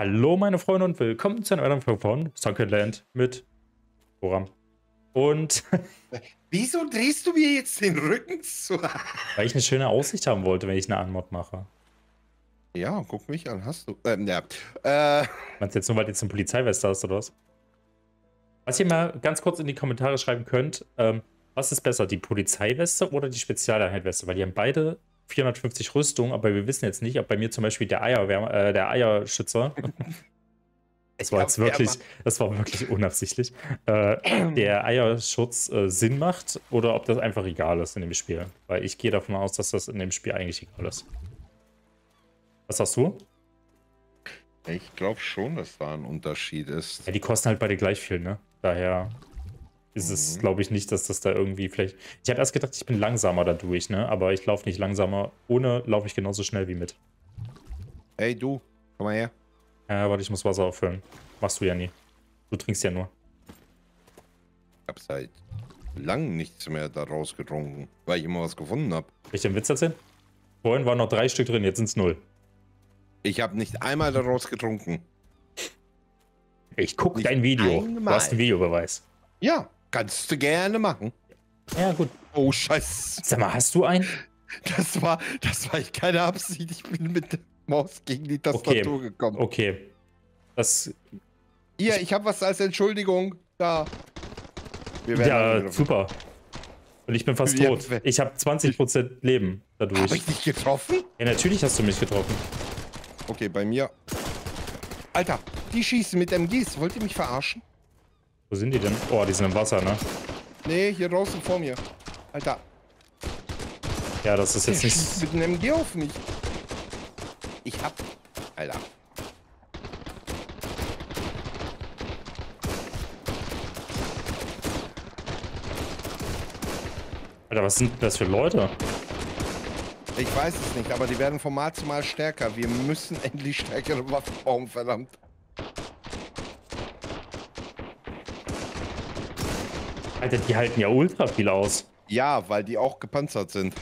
Hallo meine Freunde und willkommen zu einer weiteren Folge von Sunkenland mit Boram. Und Wieso drehst du mir jetzt den Rücken zu? weil ich eine schöne Aussicht haben wollte, wenn ich eine Anmod mache. Ja, guck mich an, hast du. Ähm, ja. Äh, Meinst du jetzt nur, weil du jetzt eine Polizeiweste hast oder was? Was ihr mal ganz kurz in die Kommentare schreiben könnt, ähm, was ist besser, die Polizeiweste oder die Spezialeinheitweste? Weil die haben beide 450 Rüstung, aber wir wissen jetzt nicht, ob bei mir zum Beispiel der, Eierwärmer, äh, der Eierschützer, es war jetzt wirklich, das war wirklich unabsichtlich, äh, der Eierschutz äh, Sinn macht oder ob das einfach egal ist in dem Spiel. Weil ich gehe davon aus, dass das in dem Spiel eigentlich egal ist. Was hast du? ich glaube schon, dass da ein Unterschied ist. Ja, die kosten halt beide gleich viel, ne? Daher ist es, Mhm. glaube ich, nicht, dass das da irgendwie vielleicht. Ich habe erst gedacht, ich bin langsamer dadurch, ne? Aber ich laufe nicht langsamer. Ohne laufe ich genauso schnell wie mit. Hey, du, komm mal her. Ja, warte, ich muss Wasser auffüllen. Machst du ja nie. Du trinkst ja nur. Ich hab seit langem nichts mehr daraus getrunken, weil ich immer was gefunden habe. Soll ich einen Witz erzählen? Vorhin waren noch drei Stück drin, jetzt sind es null. Ich habe nicht einmal daraus getrunken. Ich guck Nicht dein Video. Du einmal. hast einen Videobeweis. Ja, kannst du gerne machen. Ja, gut. Oh, Scheiße. Sag mal, hast du einen? Das war, das war ich keine Absicht. Ich bin mit der Maus gegen die Tastatur gekommen. Okay. Das. Hier, ich habe was als Entschuldigung. Da. Wir werden Ja, super. Und ich bin fast Ja, tot. Ich habe 20% Leben dadurch. Hab ich dich getroffen? Ja, natürlich hast du mich getroffen. Okay, bei mir. Alter, die schießen mit MGs. Wollt ihr mich verarschen? Wo sind die denn? Oh, die sind im Wasser, ne? Nee, hier draußen vor mir. Alter, Ja, das ist jetzt nicht. mit einem MG auf mich. Ich hab. Alter. Alter, was sind das für Leute? Ich weiß es nicht, aber die werden von Mal zu Mal stärker. Wir müssen endlich stärkere Waffen bauen, verdammt. Alter, die halten ja ultra viel aus. Ja, weil die auch gepanzert sind.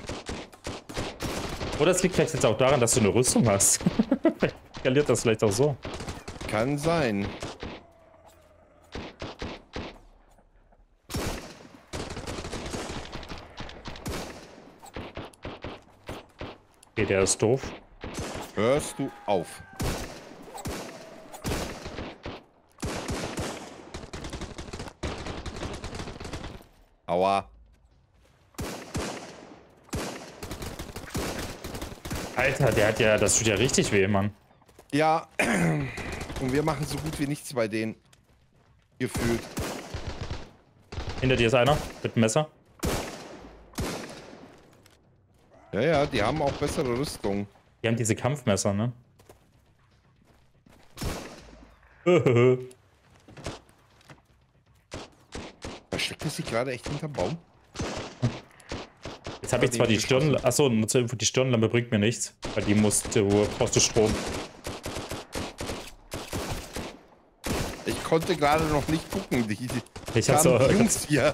Oder es liegt vielleicht jetzt auch daran, dass du eine Rüstung hast. Skaliert das vielleicht auch so. Kann sein. Okay, der ist doof. Hörst du auf? Aua. Alter, der hat ja, das tut ja richtig weh, Mann. Ja, und wir machen so gut wie nichts bei denen. Gefühlt. Hinter dir ist einer mit dem Messer. Ja, ja, die haben auch bessere Rüstung. Die haben diese Kampfmesser, ne? Er sich gerade echt hinterm Baum? Jetzt habe ich zwar die Stirn... Achso, nur zur Info, die Stirnlampe bringt mir nichts. Weil die musst du, brauchst du Strom. Ich konnte gerade noch nicht gucken. Die, die, Ich hab's auch... Jungs hier.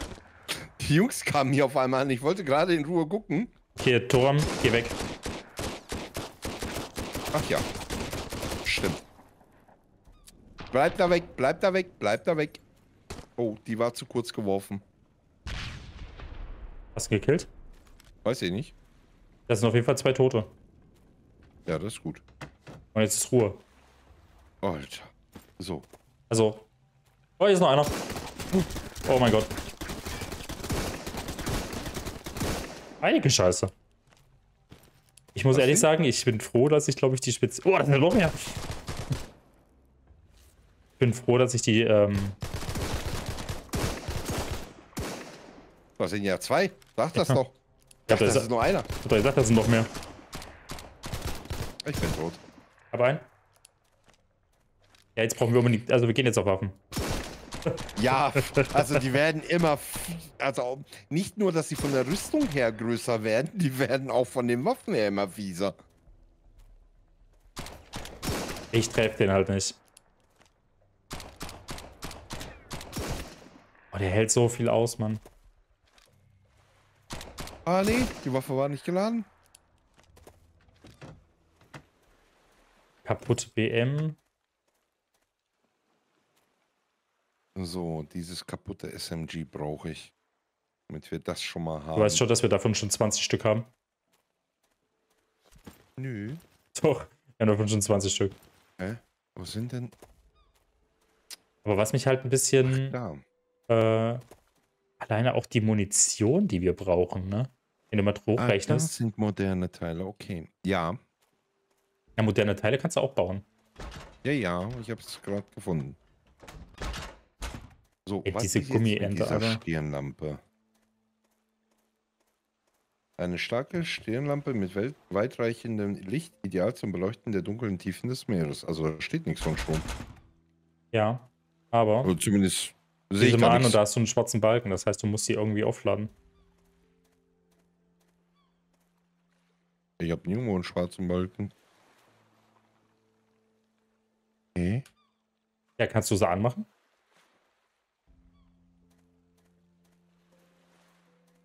Die Jungs kamen hier auf einmal an. Ich wollte gerade in Ruhe gucken. Hier, Toram, geh weg. Ach ja. Stimmt. Bleib da weg, bleib da weg, bleib da weg. Oh, die war zu kurz geworfen. Hast du gekillt? Weiß ich nicht. Das sind auf jeden Fall zwei Tote. Ja, das ist gut. Und jetzt ist Ruhe. Alter. So. Also. Oh, hier ist noch einer. Oh mein Gott. Einige Scheiße. Ich muss Was ehrlich denn? sagen, ich bin froh, dass ich, glaube ich, die Spitze. Oh, das sind noch mehr. Ich bin froh, dass ich die. Ähm, Das sind ja zwei. Sag das Ja. doch. ich hab Das ist nur einer. ich hab gesagt, das sind noch mehr. Ich bin tot. Aber ein. Ja, jetzt brauchen wir unbedingt. Also, wir gehen jetzt auf Waffen. Ja, also die werden immer, also nicht nur, dass sie von der Rüstung her größer werden, die werden auch von den Waffen her immer fieser. Ich treffe den halt nicht. Oh, der hält so viel aus, Mann. Ah, nee, die Waffe war nicht geladen. Kaputte BM. So, dieses kaputte SMG brauche ich. Damit wir das schon mal haben. Du weißt schon, dass wir davon schon 20 Stück haben? Nö. Doch, wir haben davon schon 20 Stück. Hä? Wo sind denn... Aber was mich halt ein bisschen... Ach, äh, alleine auch die Munition, die wir brauchen, ne? Wenn du mal Ah, das hochrechnest. sind moderne Teile, okay. Ja, ja, moderne Teile kannst du auch bauen. ja, ja, ich habe es gerade gefunden. So, Ey, was diese ist jetzt mit. Stirnlampe? Eine starke Stirnlampe mit weit- weitreichendem Licht, ideal zum Beleuchten der dunklen Tiefen des Meeres. Also da steht nichts von Strom. Ja. Aber. Oder zumindest sehe ich mal an nichts. und da hast du einen schwarzen Balken. Das heißt, du musst sie irgendwie aufladen. Ich habe nirgendwo einen schwarzen Balken. Okay. Ja, kannst du sie anmachen?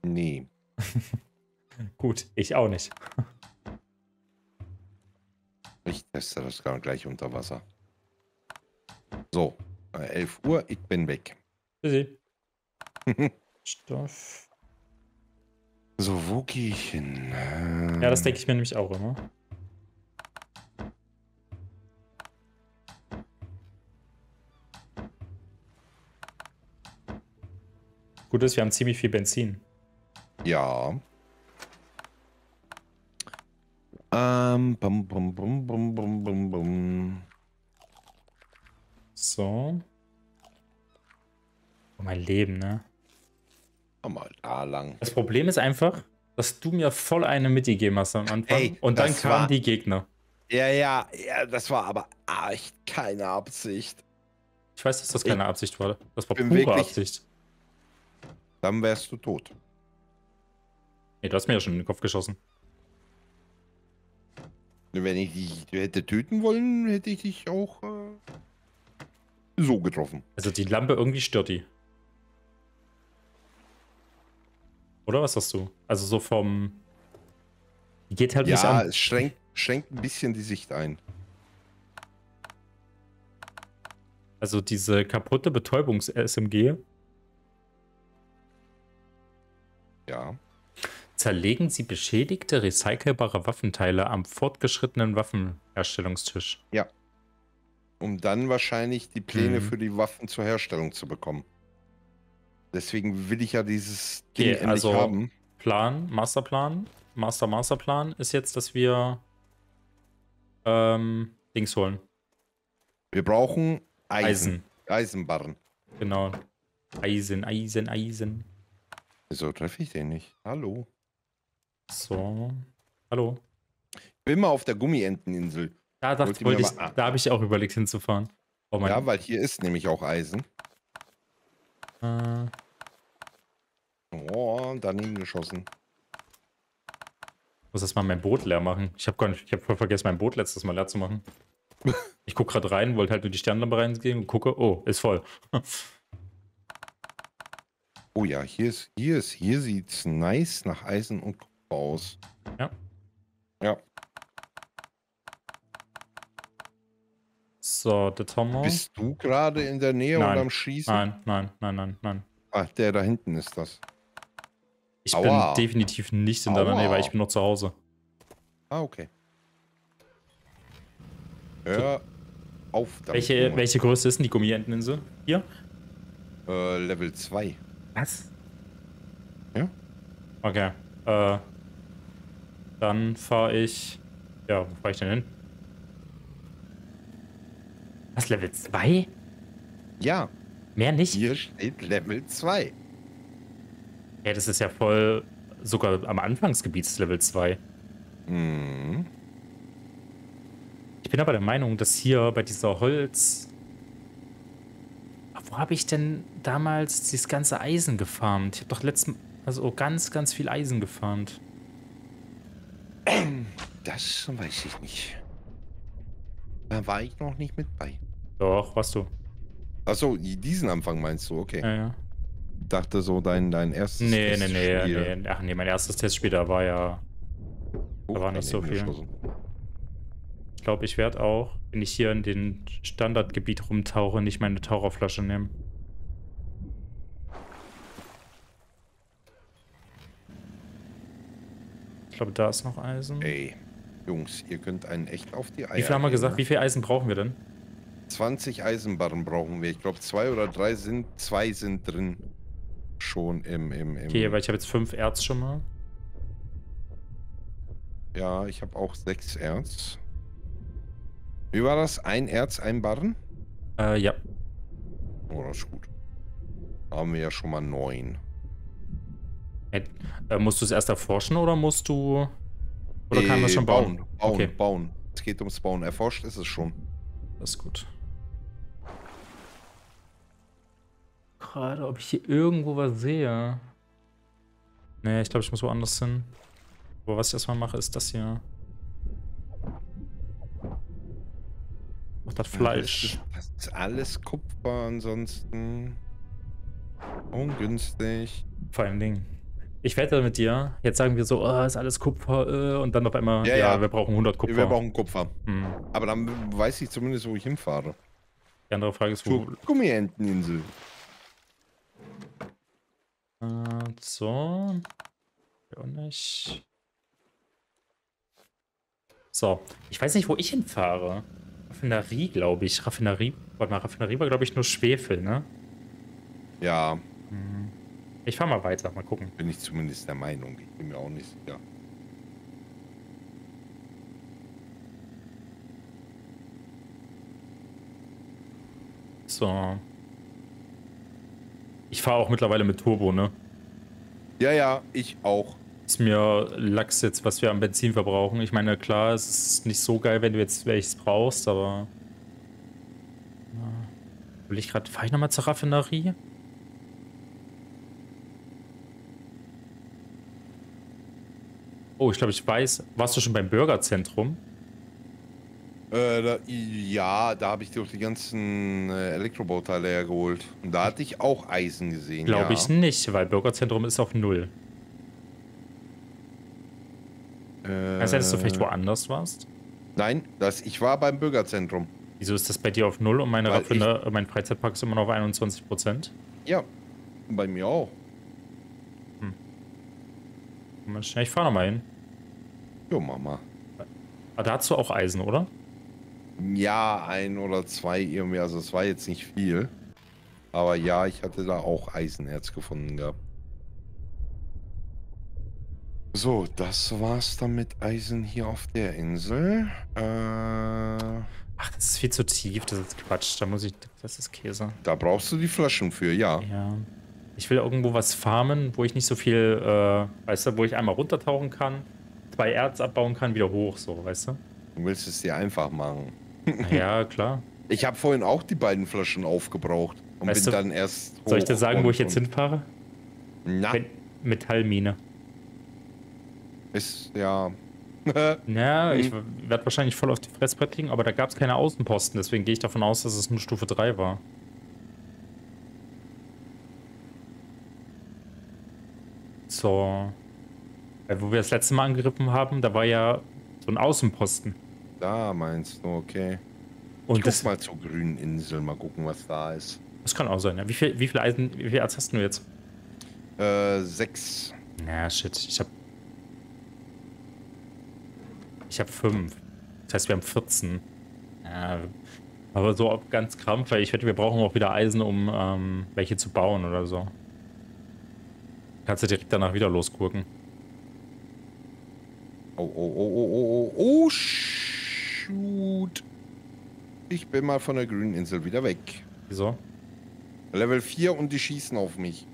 Nee. Gut, ich auch nicht. Ich teste das gar gleich unter Wasser. So, äh, 11 Uhr, ich bin weg. Tschüssi. Stoff. So, wo gehe ich hin? Ja, das denke ich mir nämlich auch immer. Gut ist, wir haben ziemlich viel Benzin. Ja. Ähm, bum, bum, bum, bum, bum, bum, bum. So. Oh, mein Leben, ne? Komm mal da lang. Das Problem ist einfach, dass du mir voll eine mitgegeben hast am Anfang. Ey, und dann kamen war- die Gegner. Ja, ja, ja, das war aber echt keine Absicht. Ich weiß, dass das keine Absicht war. Das war pure wirklich- Absicht. Dann wärst du tot. Nee, du hast mir ja schon in den Kopf geschossen. Wenn ich dich hätte töten wollen, hätte ich dich auch äh, so getroffen. Also die Lampe irgendwie stört die. Oder was hast du? Also so vom. Die geht halt nicht Ja, an. es schränkt, schränkt ein bisschen die Sicht ein. Also diese kaputte Betäubungs-SMG Ja. zerlegen sie beschädigte, recycelbare Waffenteile am fortgeschrittenen Waffenherstellungstisch. Um dann wahrscheinlich die Pläne Mhm. für die Waffen zur Herstellung zu bekommen. Deswegen will ich ja dieses Ding Okay, also- haben. Plan, Masterplan, Master Masterplan ist jetzt, dass wir ähm, Dings holen. Wir brauchen Eisen. Eisen. Eisenbarren. Genau. Eisen, Eisen, Eisen. Wieso treffe ich den nicht? Hallo. So. Hallo. Bin mal auf der Gummienteninsel. Da dachte wollte ich, da habe ich auch überlegt hinzufahren. Oh mein Ja, weil hier ist nämlich auch Eisen. Äh, Oh, daneben geschossen. muss erst mal mein Boot leer machen. Ich habe gar nicht, ich habe voll vergessen, mein Boot letztes Mal leer zu machen. Ich gucke gerade rein, wollte halt nur die Sternlampe reingehen und gucke, oh, ist voll. Oh ja, hier ist, hier ist, hier sieht's nice nach Eisen und Kupfer aus. Ja. Ja. So, der Tomo. Bist du gerade in der Nähe Nein. und am Schießen? Nein, nein, nein, nein, nein. Ah, der da hinten ist das. Ich Aua. bin definitiv nicht in deiner. Nähe, weil ich bin noch zu Hause. Ah, okay. Hör auf damit. Welche, welche Größe ist denn die Gummienteninsel? Hier? Äh, Level 2. Was? Ja. Okay. Äh, dann fahre ich. Ja, wo fahre ich denn hin? Was, Level 2? Ja, Mehr nicht? hier steht Level 2. Ja, das ist ja voll. Sogar am Anfangsgebiet ist Level 2. Mhm. Ich bin aber der Meinung, dass hier bei dieser Holz. Wo habe ich denn damals dieses ganze Eisen gefarmt? Ich habe doch letzten. Also ganz, ganz viel Eisen gefarmt. Das weiß ich nicht. Da war ich noch nicht mit bei. Doch, warst du. Achso, diesen Anfang meinst du, okay. Ja, ja. Dachte so, dein, dein erstes nee, Testspiel. Nee, nee, nee. Ach nee, mein erstes Testspiel, da war ja. Da oh, war nicht so viel. Ich glaube, ich werde auch, wenn ich hier in den Standardgebiet rumtauche, nicht meine Taucherflasche nehmen. Ich glaube, da ist noch Eisen. Ey, Jungs, ihr könnt einen echt auf die Eier. Wie viel haben wir gesagt? Ne? Wie viel Eisen brauchen wir denn? 20 Eisenbarren brauchen wir. Ich glaube, zwei oder drei sind, zwei sind drin. Schon im, im, im. Okay, weil ich habe jetzt fünf Erz schon mal. Ja, ich habe auch sechs Erz. Wie war das? Ein Erz, ein Barren? Äh, ja. Oh, das ist gut. Da haben wir ja schon mal neun. Äh, musst du es erst erforschen oder musst du. Oder kann man es Äh, schon bauen? Bauen, bauen, Okay. bauen. Es geht ums Bauen. Erforscht ist es schon. Das ist gut. Gerade, ob ich hier irgendwo was sehe. Nee, ich glaube, ich muss woanders hin. Aber was ich erstmal mache, ist das hier. Auch das Fleisch. Das ist, das ist alles Kupfer, ansonsten ungünstig. Vor allen Dingen. Ich wette mit dir. Jetzt sagen wir so, oh, ist alles Kupfer. Äh, und dann auf einmal, ja, Ja, ja. wir brauchen 100 Kupfer. Wir brauchen Kupfer. Hm. Aber dann weiß ich zumindest, wo ich hinfahre. Die andere Frage ist, wo. Zur Gummienteninsel. Äh, so. Hier auch nicht. So. Ich weiß nicht, wo ich hinfahre. Raffinerie, glaube ich. Raffinerie. Warte mal, Raffinerie war, glaube ich, nur Schwefel, ne? Ja, Mhm. Ich fahre mal weiter, mal gucken. bin ich zumindest der Meinung. Ich bin mir auch nicht sicher. So. Ich fahre auch mittlerweile mit Turbo, ne? Ja, ja, ich auch. Ist mir Lachs jetzt, was wir am Benzin verbrauchen. Ich meine, klar, es ist nicht so geil, wenn du jetzt welches brauchst, aber. Will ich gerade. Fahre ich nochmal zur Raffinerie? Oh, ich glaube, ich weiß. Warst du schon beim Bürgerzentrum? Äh, da, ja, da habe ich doch die ganzen äh, Elektrobauteile hergeholt. Und da hatte ich auch Eisen gesehen. Glaube ja. ich nicht, weil Bürgerzentrum ist auf Null. Äh, sein, dass du vielleicht woanders warst? Nein, das, ich war beim Bürgerzentrum. Wieso ist das bei dir auf Null und meine Raffine, mein Freizeitpark ist immer noch auf 21 Prozent? Ja, bei mir auch. Ich fahre nochmal hin. Jo, Mama. Aber da hast du auch Eisen, oder? Ja, ein oder zwei irgendwie. Also es war jetzt nicht viel. Aber ja, ich hatte da auch Eisenerz gefunden gehabt. So, das war's dann mit Eisen hier auf der Insel. Äh, Ach, das ist viel zu tief, das ist Quatsch. Da muss ich. Das ist Käse. da brauchst du die Flaschen für, ja. Ja. Ich will irgendwo was farmen, wo ich nicht so viel, äh, weißt du, wo ich einmal runtertauchen kann, zwei Erz abbauen kann, wieder hoch, so, weißt du? Du willst es dir einfach machen. Ja, klar. Ich habe vorhin auch die beiden Flaschen aufgebraucht und Weißt bin du, dann erst. Soll ich dir sagen, wo ich jetzt hinfahre? Na, Metallmine. ist ja. Ja, ich Mhm. werde wahrscheinlich voll auf die Fressbrett liegen, aber da gab es keine Außenposten, deswegen gehe ich davon aus, dass es nur Stufe 3 war. So. Weil wo wir das letzte Mal angegriffen haben, da war ja so ein Außenposten. Da meinst du, okay. Und ich das, guck mal zur grünen Insel, mal gucken, was da ist. das kann auch sein, ja. Wie viel, wie viel Eisen, wie viel Erz hast du jetzt? Äh, sechs. Ja, shit. Ich hab. Ich hab fünf. Das heißt, wir haben 14. Ja, aber so ganz krampf, weil ich wette, wir brauchen auch wieder Eisen, um ähm, welche zu bauen oder so. Kannst du direkt danach wieder losgurken. Oh, oh, oh, oh, oh, oh, oh, shoot. Ich bin mal von der grünen Insel wieder weg. Wieso? Level 4 und die schießen auf mich.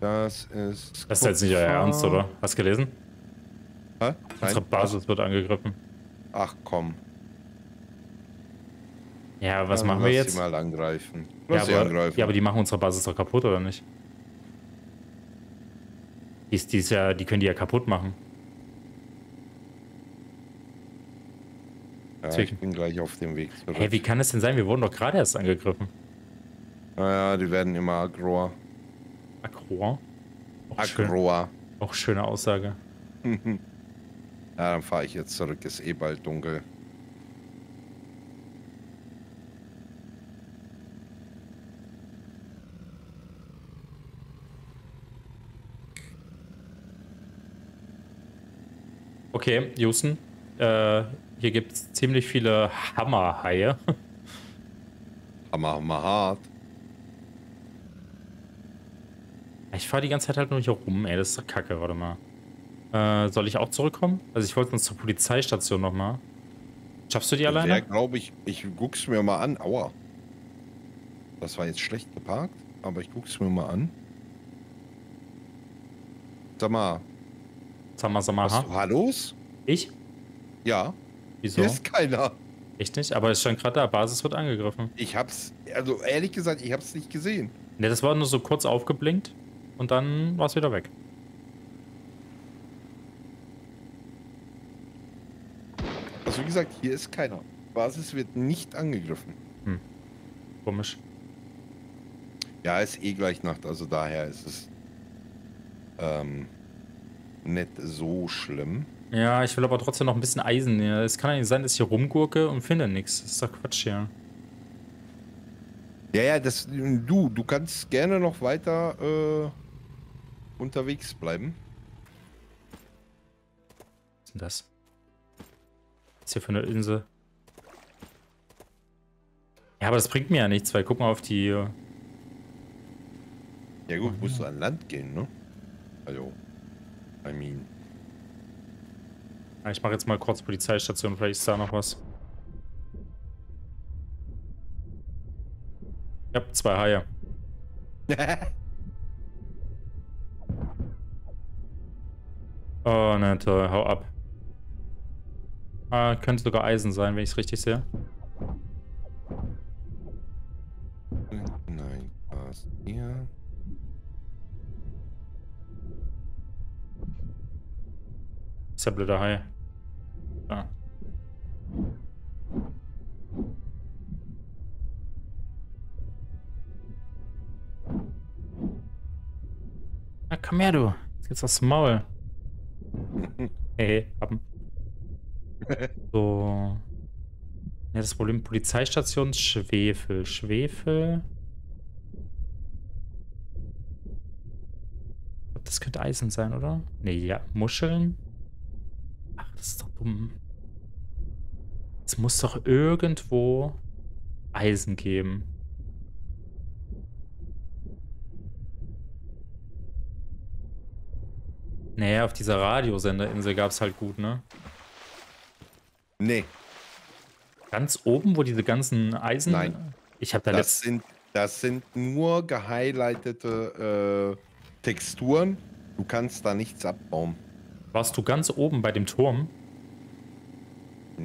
Das ist. Das ist jetzt nicht euer. Ernst, oder? Hast du gelesen? Hä? Unsere Nein? Basis wird angegriffen. Ach komm. Ja, was Dann machen wir jetzt? Sie mal angreifen. Ja aber, angreifen. ja, aber die machen unsere Basis doch kaputt, oder nicht? Die, ist, die, ist ja, die können die ja kaputt machen. ja, ich bin gleich auf dem Weg zurück. Hä, wie kann es denn sein? Wir wurden doch gerade erst angegriffen. Naja, die werden immer aggro. Aggro. Auch, schön, Aggro. auch schöne Aussage. ja, dann fahre ich jetzt zurück. Ist eh bald dunkel. Okay, Houston. Äh, hier gibt es ziemlich viele Hammerhaie. Hammer, hammer hart. Ich fahre die ganze Zeit halt nur hier rum, ey. Das ist doch kacke, warte mal. Äh, soll ich auch zurückkommen? Also ich wollte uns zur Polizeistation nochmal. Schaffst du die alleine? Ja, glaube ich. Ich guck's mir mal an. Aua. Das war jetzt schlecht geparkt, aber ich guck's mir mal an. Sag mal. Sag mal, sag mal, Was ha? war los? Ich? Ja. Wieso? Hier ist keiner. Echt nicht? Aber es stand gerade da, Basis wird angegriffen. Ich hab's, also ehrlich gesagt, ich hab's nicht gesehen. Ne, das war nur so kurz aufgeblinkt und dann war es wieder weg. Also wie gesagt, hier ist keiner. Basis wird nicht angegriffen. Komisch. Ja, ist eh gleich Nacht, also daher ist es ähm, nicht so schlimm. Ja, ich will aber trotzdem noch ein bisschen Eisen. Ja, es kann ja nicht sein, dass ich hier rumgurke und finde nichts. Das ist doch Quatsch hier. Ja, ja, das, du, du kannst gerne noch weiter äh, unterwegs bleiben. Was ist denn das? Was ist hier für eine Insel? Ja, aber das bringt mir ja nichts, weil guck mal auf die. äh, Ja gut, musst du an Land gehen, ne? Also, I mean. Ich mache jetzt mal kurz Polizeistation, vielleicht ist da noch was. Ich hab zwei Haie. Oh, ne, toll, hau ab. Ah, könnte sogar Eisen sein, wenn ich es richtig sehe. Ist blöder Hai. Ah. Na, komm her, du. Jetzt geht's aufs Maul. Hey, haben. So. Ja, das Problem, Polizeistation Schwefel. Schwefel. Das könnte Eisen sein, oder? Nee, ja. Muscheln. Das ist doch dumm. Es muss doch irgendwo Eisen geben. Naja, auf dieser Radiosenderinsel gab es halt gut, ne? Nee, Ganz oben, wo diese ganzen Eisen. Nein. Ich habe da das sind, das sind nur gehighlightete äh, Texturen. Du kannst da nichts abbauen. Warst du ganz oben bei dem Turm?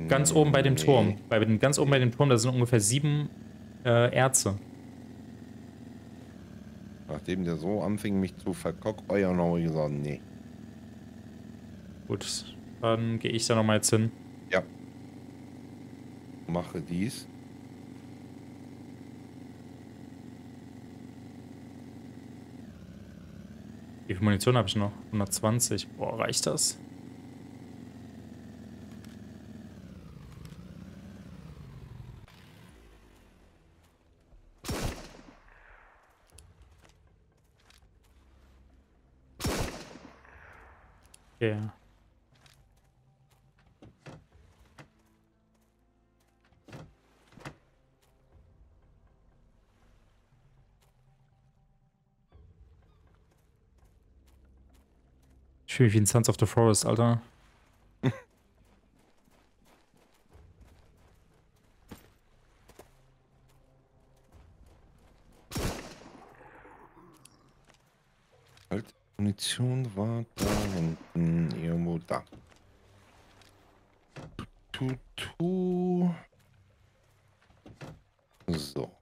Ganz oben bei dem Nee. Turm. Bei dem, ganz oben bei dem Turm, da sind ungefähr sieben äh, Erze. Nachdem der so anfing, mich zu verkockeuern, habe ich gesagt, nee. Gut, dann gehe ich da nochmal jetzt hin. Ja. Mache dies. Wie viel Munition habe ich noch? 120. Boah, reicht das? Ja. Fühle mich wie ein Sons of the Forest, Alter. Halt, Munition war da hinten, irgendwo da. Tu, tu. So.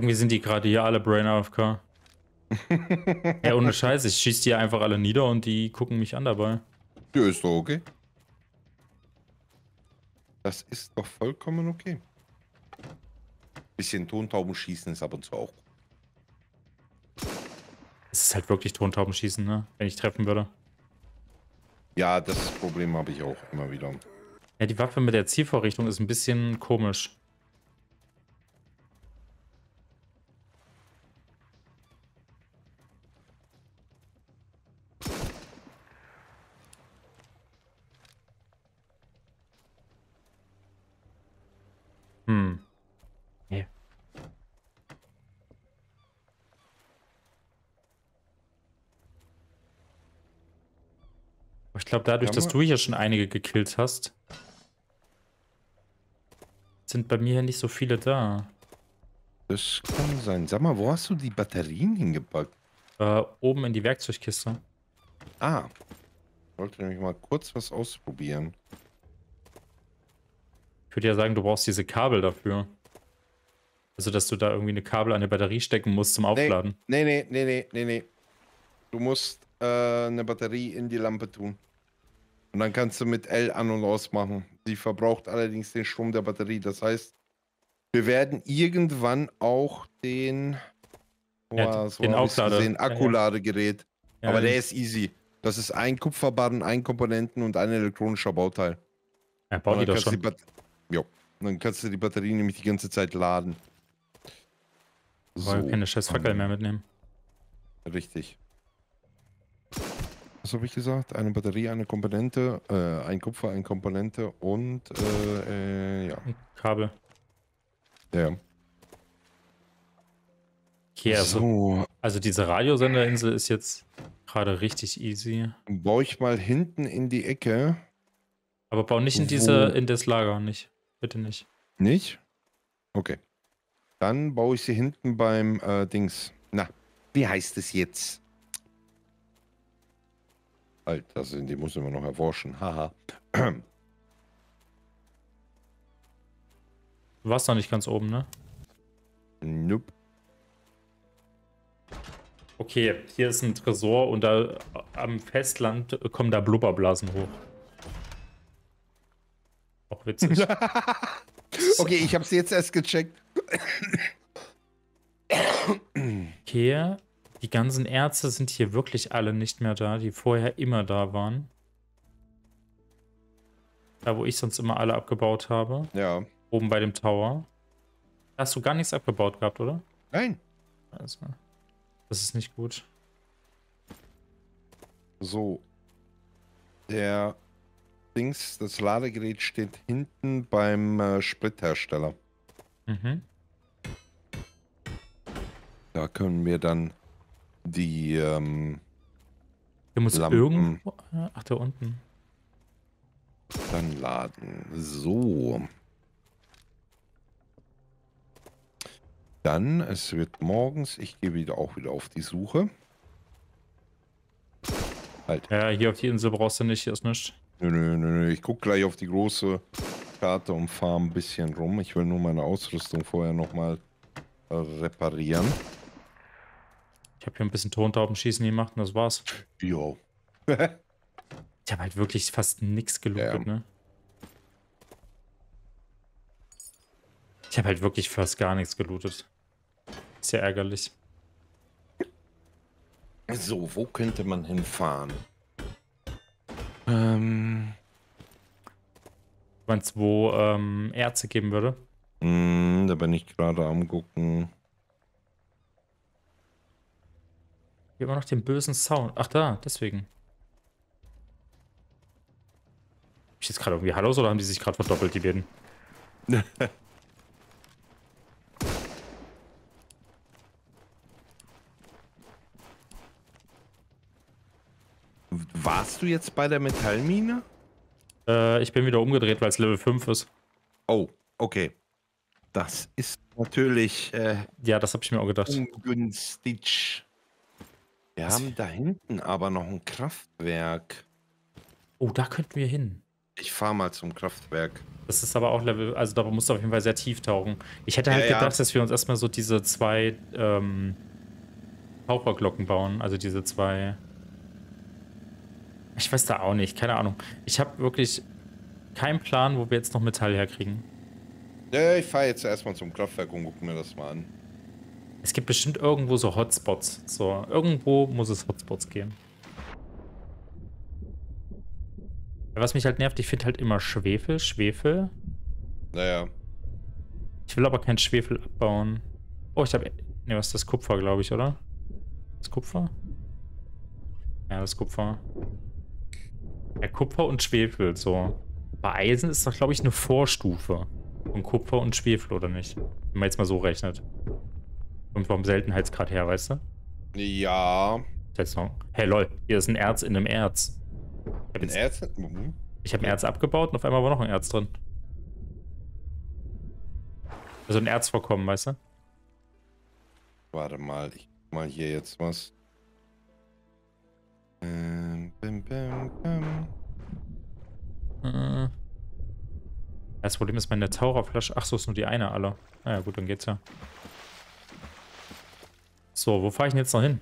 Irgendwie sind die gerade hier alle Brain AFK. ja, ohne Scheiß, ich schieß die einfach alle nieder und die gucken mich an dabei. Ja, ist doch okay. Das ist doch vollkommen okay. Bisschen Tontauben schießen ist ab und zu auch. Es ist halt wirklich Tontaubenschießen, ne? Wenn ich treffen würde. Ja, das Problem habe ich auch immer wieder. Ja, die Waffe mit der Zielvorrichtung ist ein bisschen komisch. Ich glaube, dadurch, dass du hier schon einige gekillt hast, sind bei mir nicht so viele da. Das kann sein. Sag mal, wo hast du die Batterien hingepackt? Äh, oben in die Werkzeugkiste. Ah. Ich wollte nämlich mal kurz was ausprobieren. Ich würde ja sagen, du brauchst diese Kabel dafür. Also, dass du da irgendwie eine Kabel an eine Batterie stecken musst zum Aufladen. Nee, nee, nee, nee, nee, nee. Du musst äh, eine Batterie in die Lampe tun. Und dann kannst du mit L an und aus machen. Sie verbraucht allerdings den Strom der Batterie. Das heißt, wir werden irgendwann auch den, ja, oh, so den gesehen, Akkuladegerät. Ja, Aber den- der ist easy. Das ist ein Kupferbarren, ein Komponenten und ein elektronischer Bauteil. Ja, bau Und die dann doch kannst du schon. die Jo. Und Dann kannst du die Batterie nämlich die ganze Zeit laden. Wollen keine scheiß Fackel mehr mitnehmen. Richtig. Was habe ich gesagt? Eine Batterie, eine Komponente, äh, ein Kupfer, eine Komponente und äh, äh, ja. Kabel. ja. Okay, also, so, also diese Radiosenderinsel ist jetzt gerade richtig easy. baue ich mal hinten in die Ecke. Aber bau nicht in diese, in das Lager, nicht. Bitte nicht. Nicht? Okay. Dann baue ich sie hinten beim äh, Dings. Na, wie heißt es jetzt? Das sind, die muss immer noch erforschen. Haha. Du warst noch nicht ganz oben, ne? nope. Okay, hier ist ein Tresor und da am Festland kommen da Blubberblasen hoch. Auch witzig. Okay, ich habe sie jetzt erst gecheckt. Okay, die ganzen Ärzte sind hier wirklich alle nicht mehr da, die vorher immer da waren. Da, wo ich sonst immer alle abgebaut habe. Ja. Oben bei dem Tower. Da hast du gar nichts abgebaut gehabt, oder? Nein. Also, das ist nicht gut. So. Der Dings, das Ladegerät steht hinten beim äh, Sprithersteller. Mhm. Da können wir dann die, ähm, Hier muss Lampen. irgendwo. Ach, da unten. dann laden. So. Dann, es wird morgens, ich gehe wieder auch wieder auf die Suche. Halt. Ja, hier auf die Insel brauchst du nicht, hier ist nichts. Nö, nö, nö, nö. Ich gucke gleich auf die große Karte und fahre ein bisschen rum. Ich will nur meine Ausrüstung vorher nochmal äh, reparieren. Ich habe hier ein bisschen Tontaubenschießen gemacht und das war's. Jo. Ich habe halt wirklich fast nichts gelootet, Ja. ne? Ich habe halt wirklich fast gar nichts gelootet. Ist ja ärgerlich. So, wo könnte man hinfahren? Ähm. Du meinst, wo ähm, Ärzte geben würde? Mh, da bin ich gerade am gucken. Hier immer noch den bösen Sound. Ach da, deswegen. Hab ich jetzt gerade irgendwie Hallos oder haben die sich gerade verdoppelt, die beiden? Warst du jetzt bei der Metallmine? Äh, ich bin wieder umgedreht, weil es Level 5 ist. Oh, okay. Das ist natürlich äh, Ja, das habe ich mir auch gedacht. ungünstig. Wir Was- haben da hinten aber noch ein Kraftwerk. Oh, da könnten wir hin. Ich fahre mal zum Kraftwerk. Das ist aber auch Level, also da musst du auf jeden Fall sehr tief tauchen. Ich hätte halt Ja, ja. gedacht, dass wir uns erstmal so diese zwei ähm, Taucherglocken bauen. Also diese zwei. Ich weiß da auch nicht, keine Ahnung. Ich habe wirklich keinen Plan, wo wir jetzt noch Metall herkriegen. Ja, ich fahre jetzt erstmal zum Kraftwerk und gucke mir das mal an. Es gibt bestimmt irgendwo so Hotspots. So, irgendwo muss es Hotspots geben. Was mich halt nervt, ich finde halt immer Schwefel, Schwefel. Naja. Ich will aber kein Schwefel abbauen. Oh, ich habe. Ne, was ist das? Kupfer, glaube ich, oder? Das Kupfer? Ja, das Kupfer. Ja, Kupfer und Schwefel, so. Bei Eisen ist doch, glaube ich, eine Vorstufe von Kupfer und Schwefel, oder nicht? Wenn man jetzt mal so rechnet. Und vom Seltenheitsgrad her, weißt du? Ja. Noch. Hey, lol, hier ist ein Erz in einem Erz. Ich habe Ein jetzt, Erz? Mhm. ich hab ein Erz abgebaut und auf einmal war noch ein Erz drin. Also ein Erzvorkommen, weißt du? Warte mal, ich mal hier jetzt was. Ähm, bim, bim, bim. Äh. Das Problem ist meine Taucherflasche. Ach so, ist nur die eine alle. Naja, gut, dann geht's ja. So, wo fahre ich denn jetzt noch hin?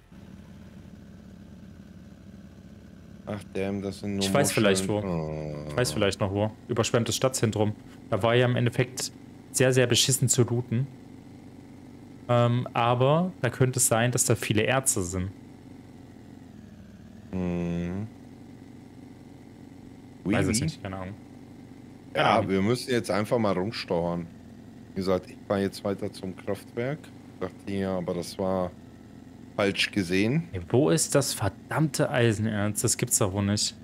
Ach, damn, das sind nur Ich weiß vielleicht Muscheln. Oh. Ich weiß vielleicht noch wo. Überschwemmtes Stadtzentrum. Da war ja im Endeffekt sehr, sehr beschissen zu looten. Ähm, aber da könnte es sein, dass da viele Ärzte sind. Hm. Oui, Weiß es nicht, keine Ahnung. Ja, Keine wir müssen jetzt einfach mal rumsteuern. Wie gesagt, ich fahre jetzt weiter zum Kraftwerk. Dachte ja, aber das war falsch gesehen. Ey, wo ist das verdammte Eisenerz? Das gibt's doch wohl nicht.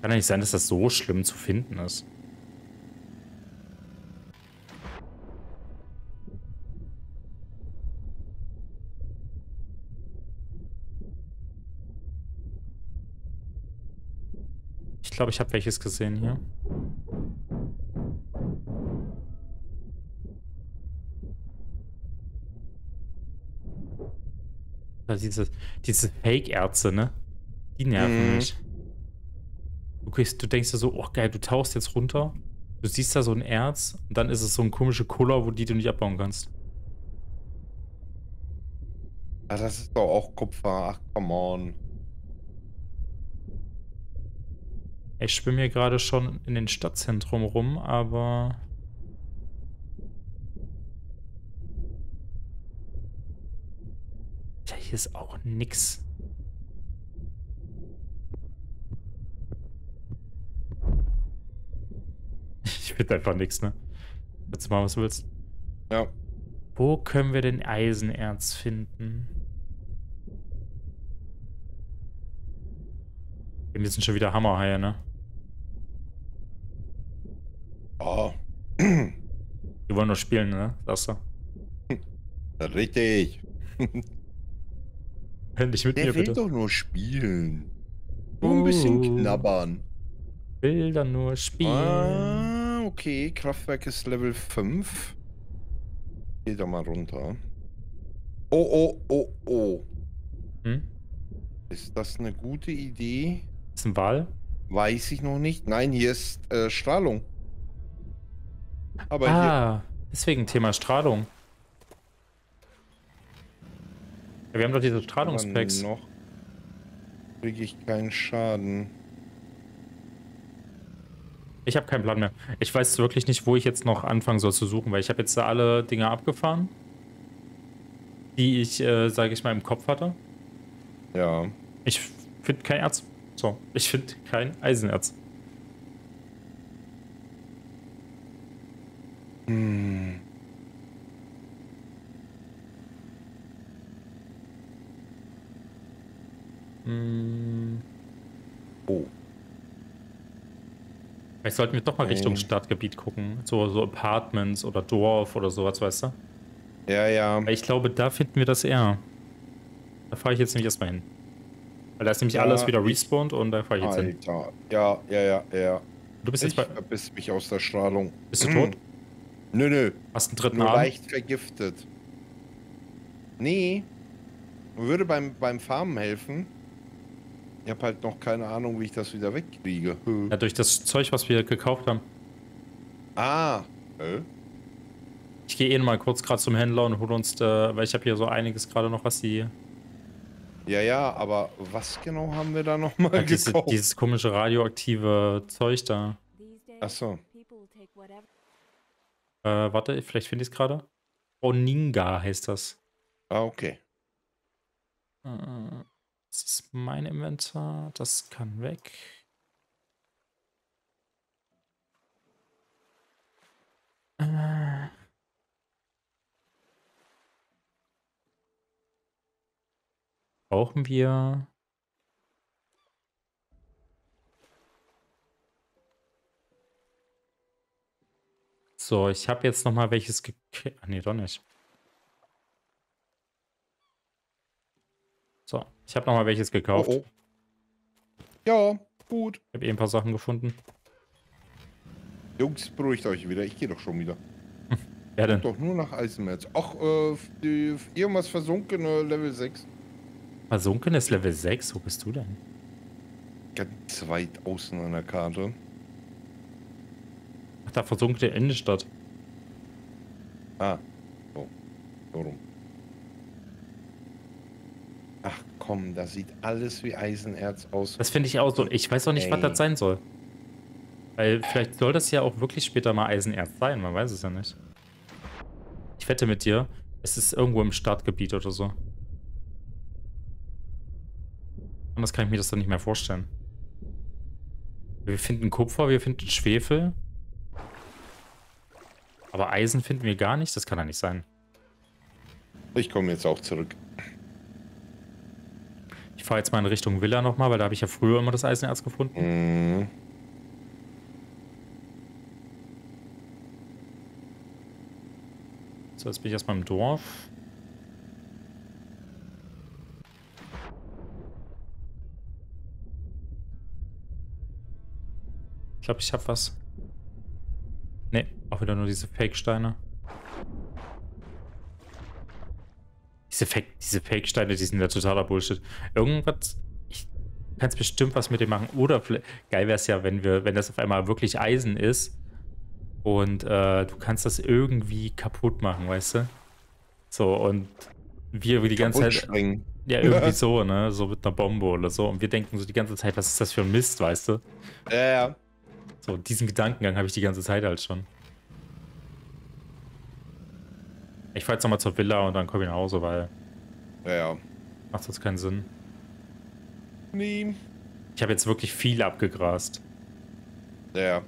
Kann ja nicht sein, dass das so schlimm zu finden ist. Ich glaube, ich habe welches gesehen hier. Diese, diese Fake-Ärzte, ne? Die nerven Mhm. mich. Du, kriegst, du denkst dir so, oh geil, du tauchst jetzt runter, du siehst da so ein Erz und dann ist es so ein komische Cola, wo die du nicht abbauen kannst. Ah, das ist doch auch Kupfer. Ach, come on. Ich schwimme hier gerade schon in den Stadtzentrum rum, aber. Hier ist auch nix. Ich finde einfach nix, ne? Jetzt mal, was du willst. Ja. Wo können wir denn Eisenerz finden? Wir sind schon wieder Hammerhaie, ne? Oh. Die wollen nur spielen, ne? Sagst du? Richtig. Endlich mit Der mir, will bitte. doch nur spielen. Nur ein bisschen Uh. knabbern. Will dann nur spielen. Ah, okay. Kraftwerk ist Level 5. Geh da mal runter. Oh, oh, oh, oh. Hm? Ist das eine gute Idee? Ist ein Wal? Weiß ich noch nicht. Nein, hier ist äh, Strahlung. Aber. Ah, deswegen Thema Strahlung. Ja, wir haben doch diese Strahlungspacks. Noch kriege ich keinen Schaden. Ich habe keinen Plan mehr. Ich weiß wirklich nicht, wo ich jetzt noch anfangen soll zu suchen, weil ich habe jetzt da alle Dinge abgefahren, die ich, äh, sage ich mal, im Kopf hatte. Ja. Ich finde kein Erz. So, ich finde kein Eisenerz. Hm. Hm, Oh. vielleicht sollten wir doch mal Richtung Ähm. Stadtgebiet gucken. So, so Apartments oder Dorf oder sowas, weißt du? Ja, ja. Ich glaube, da finden wir das eher. Da fahre ich jetzt nämlich erstmal hin. Weil da ist nämlich Ja, alles wieder ich- respawned und da fahre ich jetzt hin. Alter. Ja, ja, ja, ja. Du bist Ich jetzt bei. verbiss mich aus der Strahlung. Bist du tot? Nö, nö. Hast einen dritten Nur Arm? leicht vergiftet. Nee. Würde beim, beim Farmen helfen. Ich habe halt noch keine Ahnung, wie ich das wieder wegkriege. Hm. Ja, durch das Zeug, was wir gekauft haben. Ah. Äh? Ich gehe eh mal kurz gerade zum Händler und hole uns, da, weil ich habe hier so einiges gerade noch, was die. Ja, ja, aber was genau haben wir da nochmal Ja, diese, gekauft? dieses komische radioaktive Zeug da. Ach so. Äh, warte, vielleicht finde ich es gerade. Oninga heißt das. Ah, okay. Äh, Das ist mein Inventar. Das kann weg. Äh. Brauchen wir... So, ich habe jetzt noch mal welches gekriegt. Ach nee, doch nicht. So, ich habe noch mal welches gekauft. Oh, oh. Ja, gut. Ich habe eh ein paar Sachen gefunden. Jungs, beruhigt euch wieder. Ich gehe doch schon wieder. Ja, denn? Doch nur nach Eisenmerz. Ach, äh, die, irgendwas versunkene Level 6. Versunkenes Level 6? Wo bist du denn? Ganz weit außen an der Karte. Ach, da versunkene Innenstadt. Ah. Oh. Warum? Ach komm, das sieht alles wie Eisenerz aus. Das finde ich auch so. Ich weiß auch nicht, Ey. was das sein soll. Weil vielleicht soll das ja auch wirklich später mal Eisenerz sein. Man weiß es ja nicht. Ich wette mit dir, es ist irgendwo im Startgebiet oder so. Anders kann ich mir das dann nicht mehr vorstellen. Wir finden Kupfer, wir finden Schwefel. Aber Eisen finden wir gar nicht, das kann ja nicht sein. Ich komme jetzt auch zurück. Fahre jetzt mal in Richtung Villa nochmal, weil da habe ich ja früher immer das Eisenerz gefunden. Mhm. So, jetzt bin ich erstmal im Dorf. Ich glaube, ich habe was. Ne, auch wieder nur diese Fake-Steine. Diese Fake, diese Fake-Steine, die sind ja totaler Bullshit. Irgendwas. Ich kann es bestimmt was mit dem machen. Oder geil wäre es ja, wenn wir, wenn das auf einmal wirklich Eisen ist. Und äh, du kannst das irgendwie kaputt machen, weißt du? So, und wir die ganze Zeit. Springen. Ja, irgendwie so, ne? So mit einer Bombe oder so. Und wir denken so die ganze Zeit, was ist das für ein Mist, weißt du? Ja, ja. So, diesen Gedankengang habe ich die ganze Zeit halt schon. Ich fahre jetzt nochmal zur Villa und dann komme ich nach Hause, weil. Ja, ja. Macht sonst keinen Sinn. Nee. Ich habe jetzt wirklich viel abgegrast. Ja, ja.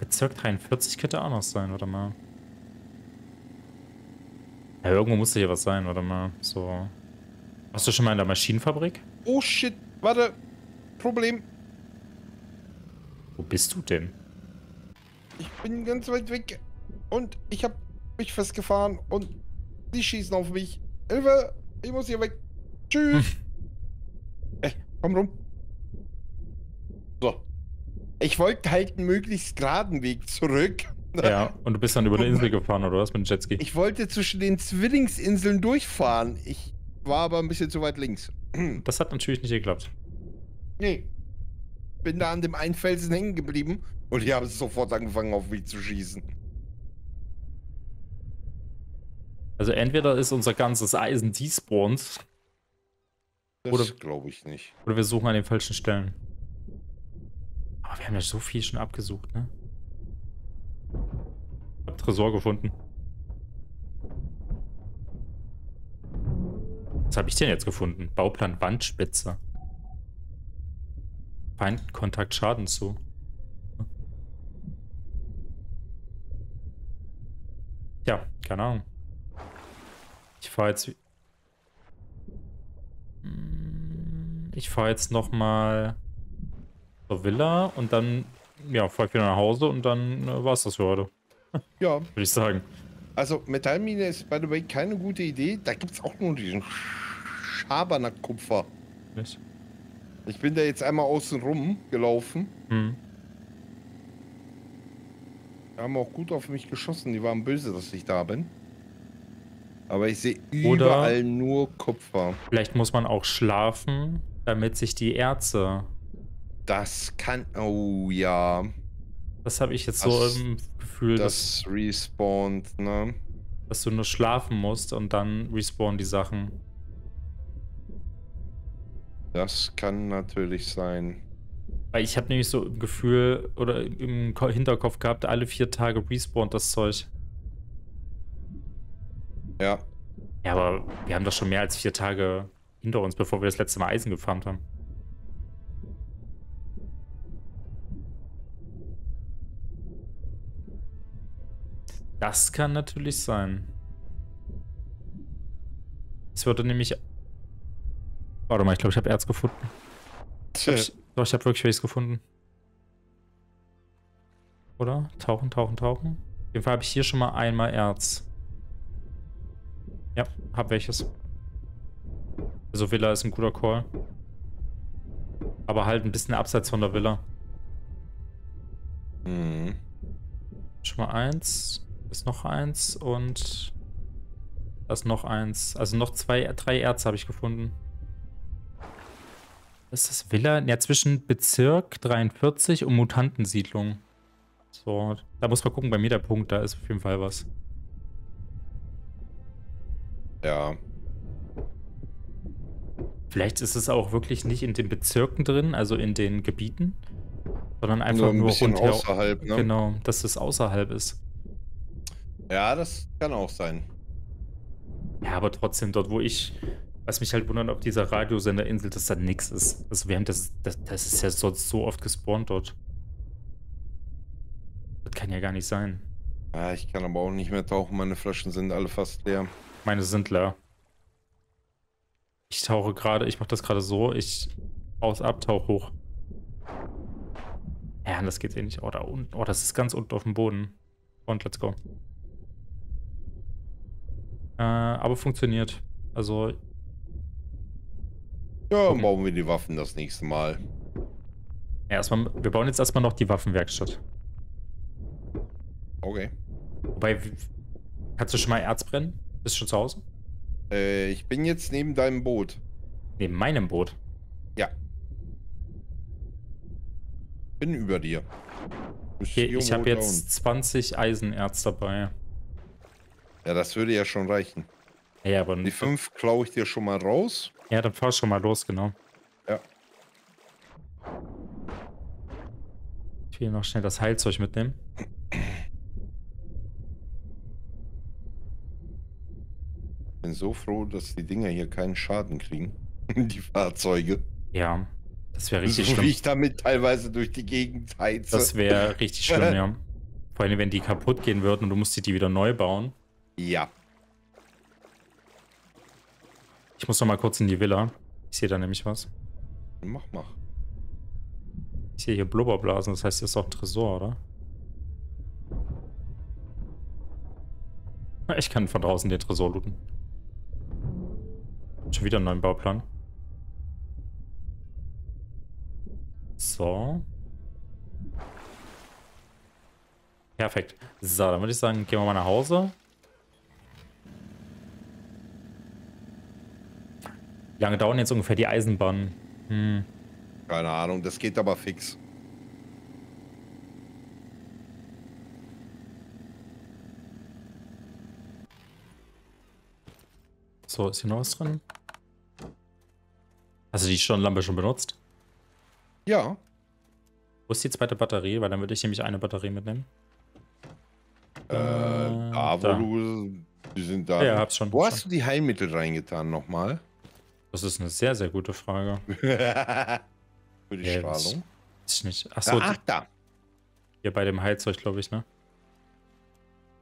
Bezirk 43 könnte auch noch sein, oder mal. Ja, irgendwo musste hier was sein, oder mal. So. Warst du schon mal in der Maschinenfabrik? Oh shit, warte. Problem. Wo bist du denn? Ich bin ganz weit weg. Und ich hab mich festgefahren und die schießen auf mich. Hilfe! Ich muss hier weg. Tschüss. Ey, komm rum. So. Ich wollte halt einen möglichst geraden Weg zurück. Ja, und du bist dann über eine Insel gefahren, oder was, mit dem Jetski? Ich wollte zwischen den Zwillingsinseln durchfahren. Ich war aber ein bisschen zu weit links. Das hat natürlich nicht geklappt. Nee. Bin da an dem einen Felsen hängen geblieben und die haben sofort angefangen, auf mich zu schießen. Also entweder ist unser ganzes Eisen despawned. Das glaube ich nicht. Oder wir suchen an den falschen Stellen. Aber wir haben ja so viel schon abgesucht, ne? Ich hab Tresor gefunden. Was habe ich denn jetzt gefunden? Bauplan Wandspitze. Feindkontakt Schaden zu. Ja, keine Ahnung. Ich fahre jetzt... Hm, ich fahre jetzt nochmal zur Villa und dann, ja, fahre ich wieder nach Hause und dann äh, war es das für heute. Ja. Würde ich sagen. Also, Metallmine ist, by the way, keine gute Idee. Da gibt es auch nur diesen Schabernack-Kupfer. Nicht? Ich bin da jetzt einmal außen rum gelaufen. Hm. Die haben auch gut auf mich geschossen. Die waren böse, dass ich da bin. Aber ich sehe überall nur Kupfer. Vielleicht muss man auch schlafen, damit sich die Erze. Das kann. Oh ja. Das habe ich jetzt das, so im Gefühl. Das dass, respawnt, ne? Dass du nur schlafen musst und dann respawnen die Sachen. Das kann natürlich sein. Weil ich habe nämlich so im Gefühl oder im Hinterkopf gehabt, alle vier Tage respawnt das Zeug. Ja. Ja, aber wir haben doch schon mehr als vier Tage hinter uns, bevor wir das letzte Mal Eisen gefarmt haben. Das kann natürlich sein. Es würde nämlich... Warte mal, ich glaube, ich habe Erz gefunden. Tja. Ich, doch, ich habe wirklich welches gefunden. Oder? Tauchen, tauchen, tauchen. Auf jeden Fall habe ich hier schon mal einmal Erz. Ja, hab welches. Also Villa ist ein guter Call. Aber halt ein bisschen abseits von der Villa. Mhm. Schon mal eins. Ist noch eins und da ist noch eins. Also noch zwei, drei Erze habe ich gefunden. Was ist das Villa? Ja, zwischen Bezirk 43 und Mutantensiedlung. So, da muss man gucken, bei mir der Punkt, da ist auf jeden Fall was. Ja. Vielleicht ist es auch wirklich nicht in den Bezirken drin, also in den Gebieten, sondern einfach Nur nur, ein rundher. außerhalb, ne? Genau, dass es außerhalb ist. Ja, das kann auch sein. Ja, aber trotzdem dort, wo ich, was mich halt wundert, auf dieser Radiosenderinsel, dass da nichts ist. Also wir haben das, das, das ist ja sonst so oft gespawnt dort. Das kann ja gar nicht sein. Ja, ich kann aber auch nicht mehr tauchen. Meine Flaschen sind alle fast leer. Meine sind leer. Ich tauche gerade, ich mache das gerade so, ich aus ab, tauche hoch. Ja, das geht eh nicht. Oh, da unten. Oh, das ist ganz unten auf dem Boden. Und let's go. Äh, aber funktioniert. Also, Ja, Okay. bauen wir die Waffen das nächste Mal. ja, erstmal, wir bauen jetzt erstmal noch die Waffenwerkstatt. Okay. Wobei, kannst du schon mal Erz brennen? Bist du schon zu Hause? Äh, ich bin jetzt neben deinem Boot. Neben meinem Boot. Ja. Bin über dir. Okay, ich habe jetzt 20 Eisenerz dabei. Ja, das würde ja schon reichen. Ja, aber Die fünf klaue ich dir schon mal raus. Ja, dann fahr schon mal los, genau. Ja. Ich will noch schnell das Heilzeug mitnehmen. Bin so froh, dass die Dinger hier keinen Schaden kriegen. die Fahrzeuge. Ja, das wäre richtig so wie schlimm. ich damit teilweise durch die Gegend heize. Das wäre richtig schlimm, ja. Vor allem, wenn die kaputt gehen würden und du musst die wieder neu bauen. ja. Ich muss noch mal kurz in die Villa. Ich sehe da nämlich was. Mach, mach. Ich sehe hier Blubberblasen, das heißt, hier ist auch ein Tresor, oder? Ich kann von draußen den Tresor looten. Schon wieder einen neuen Bauplan. So. Perfekt. So, dann würde ich sagen, gehen wir mal nach Hause. Wie lange dauern jetzt ungefähr die Eisenbahnen? Hm. Keine Ahnung, das geht aber fix. So, ist hier noch was drin? Hast du die Stirnlampe schon benutzt? Ja. Wo ist die zweite Batterie? Weil dann würde ich nämlich eine Batterie mitnehmen. Äh, da, wo da. du. Die sind da. Ja, hab's schon. Wo schon. hast du die Heilmittel reingetan nochmal? Das ist eine sehr, sehr gute Frage. Für die das- Strahlung. Ich nicht. Achso, Ach, da. hier bei dem Heilzeug, glaube ich, ne?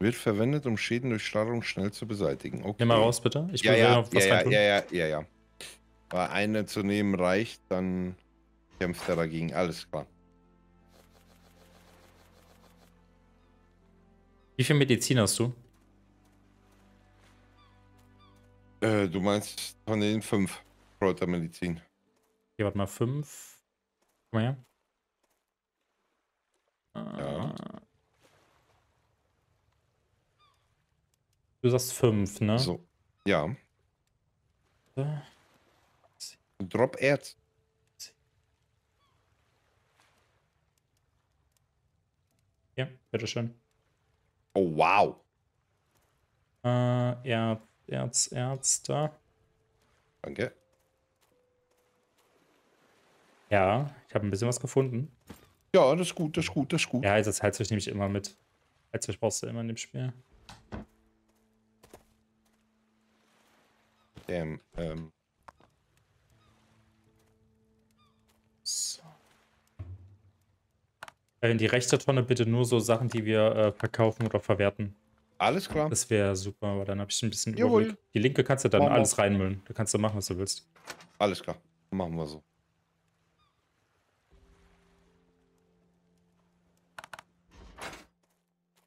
Wird verwendet, um Schäden durch Strahlung schnell zu beseitigen. Okay. Nimm mal raus, bitte. Ich Ja, will ja, was ja, ja, reintun. ja, ja, ja, ja. Weil eine zu nehmen reicht, dann kämpft er dagegen. Alles klar. Wie viel Medizin hast du? Äh, du meinst von den fünf Kräutermedizin. Hier, warte mal, fünf. Guck mal her. Ja. Du sagst fünf, ne? So. Ja. Drop Erz. Ja, bitteschön. Oh, wow. Äh, Erz, Erz, Erz, da. Danke. Ja, ich habe ein bisschen was gefunden. Ja, das ist gut, das ist gut, das ist gut. Ja, das Heilzeug nehme ich immer mit. Heilzeug brauchst du immer in dem Spiel. damn. Ähm, So. Äh, In die rechte Tonne bitte nur so Sachen, die wir äh, verkaufen oder verwerten. Alles klar. Das wäre super, aber dann habe ich ein bisschen Jawohl. Überblick. Die linke kannst du dann Machen alles reinmüllen. Da kannst du machen, was du willst. Alles klar. Machen wir so.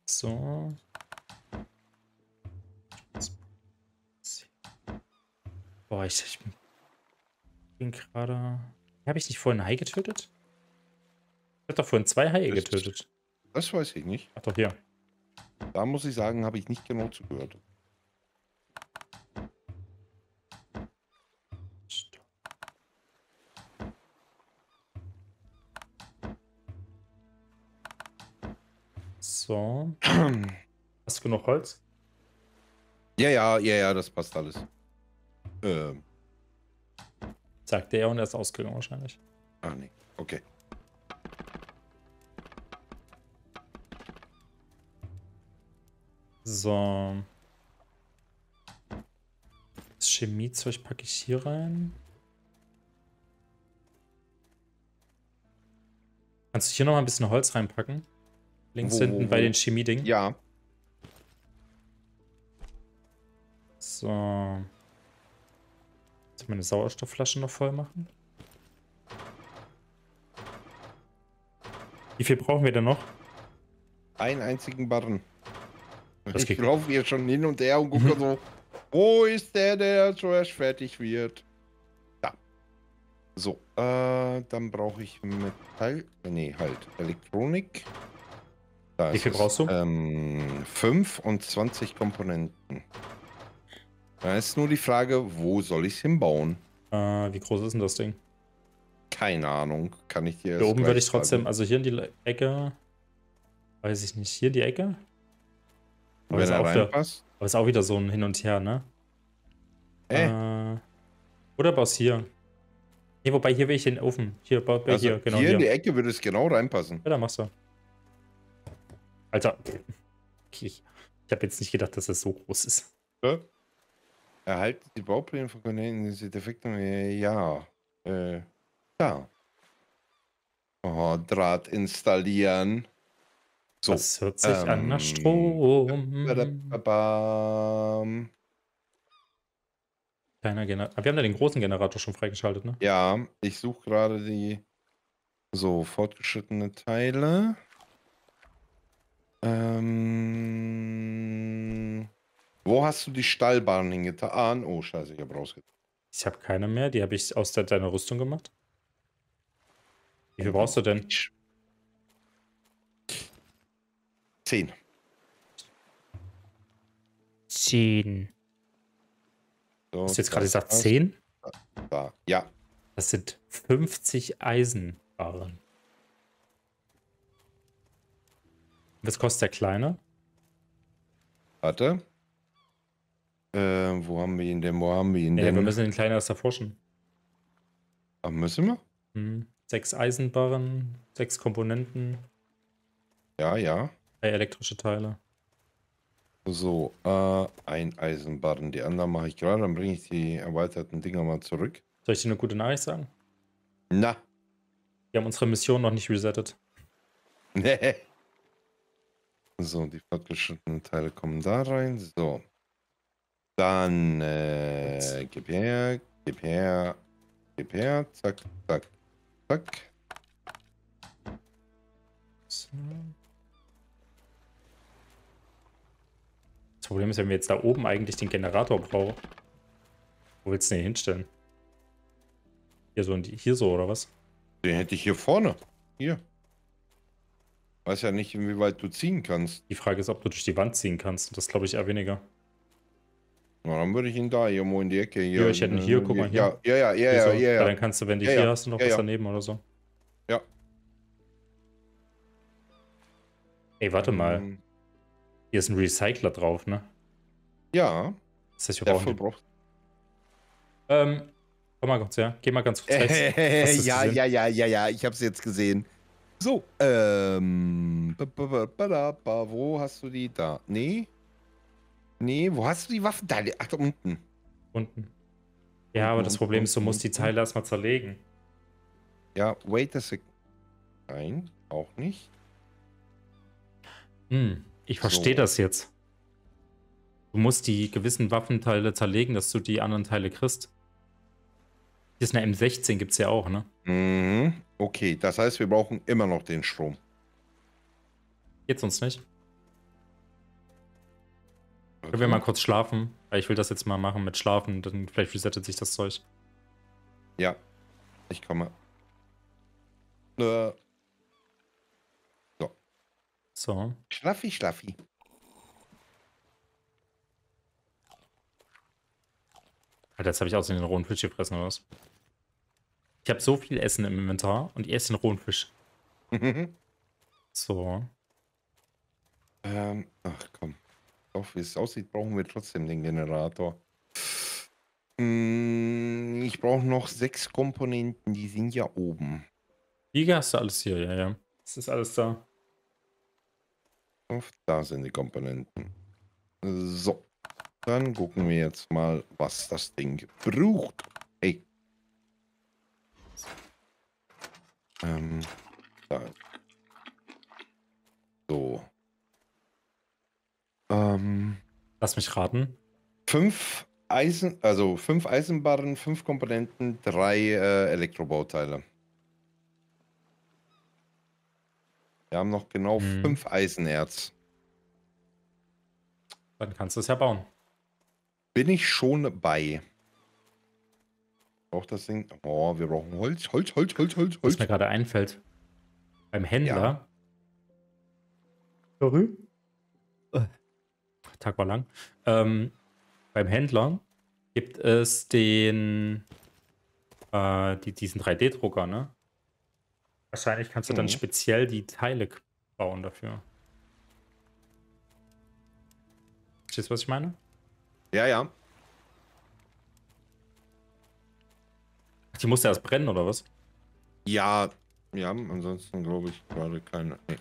So. Boah, ich, ich bin gerade. Habe ich nicht vorhin ein Hai getötet? Ich habe doch vorhin zwei Haie Das- getötet. Das weiß ich nicht. Ach doch, hier. Da muss ich sagen, habe ich nicht genau zugehört. So. Hast du genug Holz? Ja, ja, ja, ja, das passt alles. Ähm, Sagte er und er ist ausgegangen wahrscheinlich. ach nee. Okay. So. Das Chemiezeug packe ich hier rein. Kannst du hier noch mal ein bisschen Holz reinpacken? Links Wo, wo, hinten bei wo? den Chemiedingen. Ja, So. Jetzt meine Sauerstoffflasche noch voll machen. Wie viel brauchen wir denn noch? einen einzigen Barren. Das ich laufe hier schon hin und her und gucke Mhm. so, wo ist der, der zuerst fertig wird? Da. So, äh, dann brauche ich Metall, äh, nee, halt, Elektronik. Da Wie viel es. brauchst du? Ähm, 5 und 20 Komponenten. Da ist nur die Frage, wo soll ich es hinbauen? Äh, wie groß ist denn das Ding? Keine Ahnung, kann ich dir Hier oben würde ich trotzdem, sagen. also hier in die Ecke, weiß ich nicht, hier in die Ecke? Aber ist, auch wieder, aber ist auch wieder so ein Hin und Her, ne? Äh, Äh, oder baust hier. Nee, wobei hier will ich den Ofen. Hier, bau, also hier, genau hier hier. in die Ecke würde es genau reinpassen. Ja, da machst du. Alter. Okay, ich ich habe jetzt nicht gedacht, dass das so groß ist. Ja. Erhalten die Baupläne von Komponenten, diese Defekte? Ja. Äh, ja. Oh, Draht installieren. So. Das hört sich an nach ähm, Strom. Kleiner Generator. Aber wir haben ja den großen Generator schon freigeschaltet, ne? Ja, ich suche gerade die so fortgeschrittene Teile. Ähm, wo hast du die Stallbahn hingetan? Oh, scheiße, ich habe rausgetan. Ich habe keine mehr. Die habe ich aus deiner Rüstung gemacht. Wie viel brauchst du denn? Zehn. Zehn. So, Hast du jetzt gerade gesagt. 10? Da. Ja, Das sind 50 Eisenbarren. Was kostet der kleine? warte. Äh, wo haben wir ihn denn? Wo haben wir ihn Ja, denn? wir müssen den kleinen erst erforschen. Ach, müssen wir? Hm. Sechs Eisenbarren, sechs Komponenten, Ja, ja. Elektrische Teile. So, äh, ein Eisenbarren. Die anderen mache ich gerade, dann bringe ich die erweiterten Dinger mal zurück. Soll ich dir eine gute Nachricht sagen? Na, Wir haben unsere Mission noch nicht resettet. nee. So, die fortgeschrittenen Teile kommen da rein. So. Dann, äh, gib her, gib her, gib her, zack, zack, zack. So. Problem ist, wenn wir jetzt da oben eigentlich den Generator brauchen. Wo willst du den hinstellen? Hier so, hier so oder was? Den hätte ich hier vorne. Hier. Weiß ja nicht, inwieweit du ziehen kannst. Die Frage ist, ob du durch die Wand ziehen kannst. Das glaube ich eher weniger. Na, dann würde ich ihn da irgendwo in die Ecke. Hier, Ja, ich hätte ihn hier, guck mal, hier. Ja, ja, ja, ja, so, ja, ja. Dann kannst du, wenn du Ja, hier ja. hast, noch was daneben oder so. Ja. Ey, warte mal. Hier ist ein Recycler drauf, ne? Ja, Das heißt, wir brauchen. verbraucht. Ähm, komm mal kurz, ja. Geh mal ganz kurz rechts. Du's ja, ja, ja, ja, ja, ich habe es jetzt gesehen. So, ähm, da, wo hast du die da? Nee. Nee, wo hast du die Waffenteile? Ach, da unten. Unten. Ja, aber das Problem ist, du musst die Teile erstmal zerlegen. Ja, wait a sec. Nein, auch nicht. Hm, ich verstehe So. das jetzt. Du musst die gewissen Waffenteile zerlegen, dass du die anderen Teile kriegst. Hier ist eine M16, gibt's ja auch, ne? Mhm. Okay, das heißt, wir brauchen immer noch den Strom. Geht's uns nicht? Können wir mal kurz schlafen? Weil ich will das jetzt mal machen mit Schlafen, dann vielleicht resettet sich das Zeug. Ja, ich komme. Äh, So. schlaffi, schlaffi. Alter, jetzt habe ich außerdem den rohen Fisch gefressen, oder was? Ich habe so viel Essen im Inventar und ich esse den rohen Fisch. So. ähm, ach komm. Doch, wie es aussieht, brauchen wir trotzdem den Generator. Mm, Ich brauche noch sechs Komponenten, die sind ja oben. Liga hast du alles hier, ja, ja. Das ist alles da. Da sind die Komponenten. So. Dann gucken wir jetzt mal, was das Ding braucht. Hey. Ähm, da. So. Ähm, Lass mich raten. fünf Eisen, also fünf Eisenbarren, fünf Komponenten, drei äh, Elektrobauteile. Wir haben noch genau Hm. fünf Eisenerz. Dann kannst du es ja bauen. Bin ich schon bei. Braucht das Ding. Oh, wir brauchen Holz, Holz, Holz, Holz, Holz, Was Holz. mir gerade einfällt. Beim Händler. Sorry? Tag war lang. Ähm, beim Händler gibt es den äh, die, diesen 3D-Drucker, ne? Wahrscheinlich kannst du dann Mhm. speziell die Teile bauen dafür. Verstehst du, was ich meine? Ja, ja. Ach, Die musste erst brennen, oder was? Ja, ja, ansonsten glaube ich gerade keine. Nee.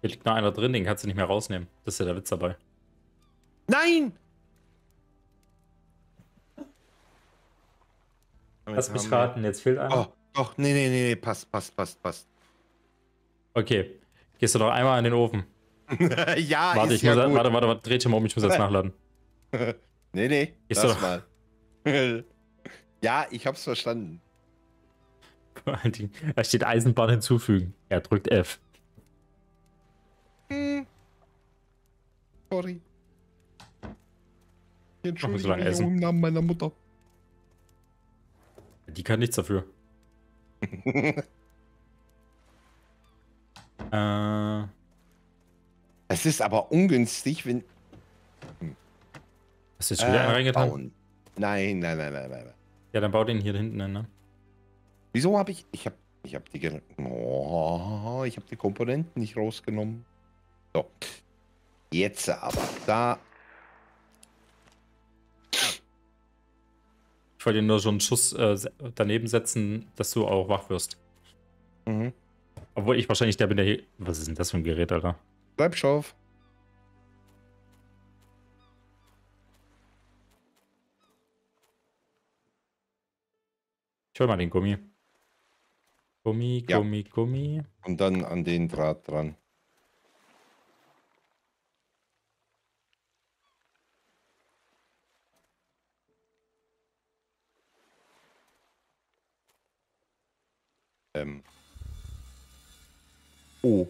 Hier liegt noch einer drin, den kannst du nicht mehr rausnehmen. Das ist ja der Witz dabei. Nein! Lass mich raten, jetzt fehlt einer. Oh, doch, nee, nee, nee, nee, passt, passt, passt, passt. Okay. Gehst du doch einmal in den Ofen. ja, warte, ist ich ja muss, gut. warte, warte, warte, dreh dich mal um, ich muss jetzt nachladen. Nee, nee, Ist lass mal. ja, ich hab's verstanden. Da steht Eisenbahn hinzufügen. Er drückt F. Hm. Sorry. Ich entschuldige so lange mich essen. im Namen meiner Mutter. Die kann nichts dafür. Äh, Es ist aber ungünstig, wenn. hast du jetzt wieder einen reingetan? Äh, bauen. Nein, nein, nein, nein, nein. Ja, dann bau den hier hinten hin, ne? Wieso habe ich. Ich habe ich hab die. Oh, ich habe die Komponenten nicht rausgenommen. So. Jetzt aber. Da. Ich wollte dir nur so einen Schuss äh, daneben setzen, dass du auch wach wirst. Mhm. Obwohl ich wahrscheinlich der bin, der hier. Was ist denn das für ein Gerät, Alter? Bleib scharf. Ich hol mal den Gummi. Gummi, Ja. Gummi, Gummi. Und dann an den Draht dran. Ähm. Oh,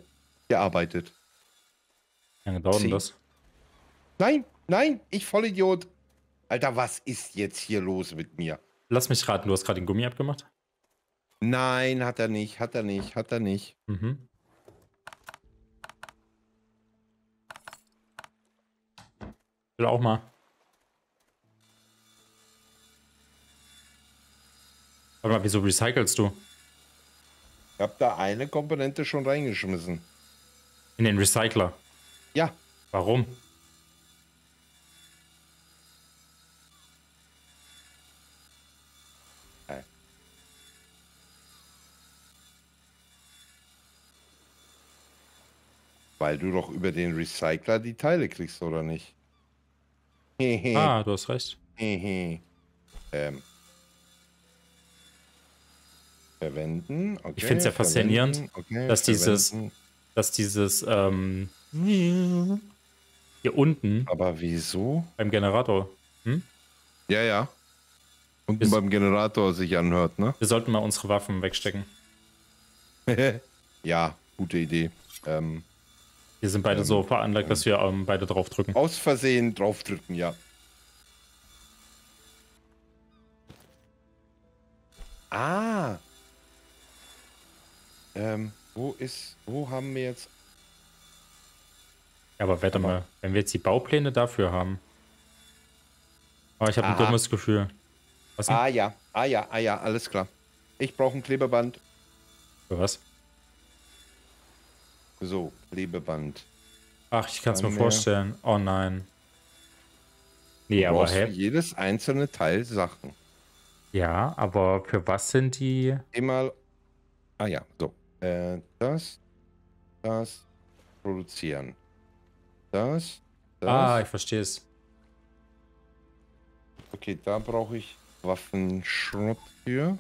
gearbeitet. Wie lange dauert denn das? Nein, nein, ich Vollidiot. Alter, was ist jetzt hier los mit mir? Lass mich raten, du hast gerade den Gummi abgemacht? Nein, hat er nicht, hat er nicht, hat er nicht. Mhm. Will auch mal. Warte mal, wieso recycelst du? Ich hab da eine Komponente schon reingeschmissen. In den Recycler. Ja, Warum? weil du doch über den Recycler die Teile kriegst, oder nicht? Ah, du hast recht. Ähm. Verwenden. Okay, Ich find's ja faszinierend, okay, dass dieses-. Dass dieses, ähm, hier unten Aber wieso? beim Generator, Ja, ja. Und Ist- beim Generator sich anhört, ne? wir sollten mal unsere Waffen wegstecken. ja, gute Idee. Ähm, Wir sind beide Ähm, so veranlagt, dass wir ähm, beide drauf drücken. aus Versehen draufdrücken, ja. Ah. Ähm, wo ist, wo haben wir jetzt Ja, aber warte Aber- mal, wenn wir jetzt die Baupläne dafür haben. Oh, ich habe ein dummes Gefühl. Was denn? Ah ja, ah ja, ah ja, alles klar. Ich brauche ein Klebeband. Für was? So, Klebeband. Ach, ich kann es mir wir- vorstellen. Oh nein. Nee, Du aber brauchst für jedes einzelne Teil Sachen. Ja, aber für was sind die? Immer. Ah ja, so. Äh, das, das, produzieren. Das, das. Ah, ich verstehe es. Okay, da brauche ich Waffenschrott für.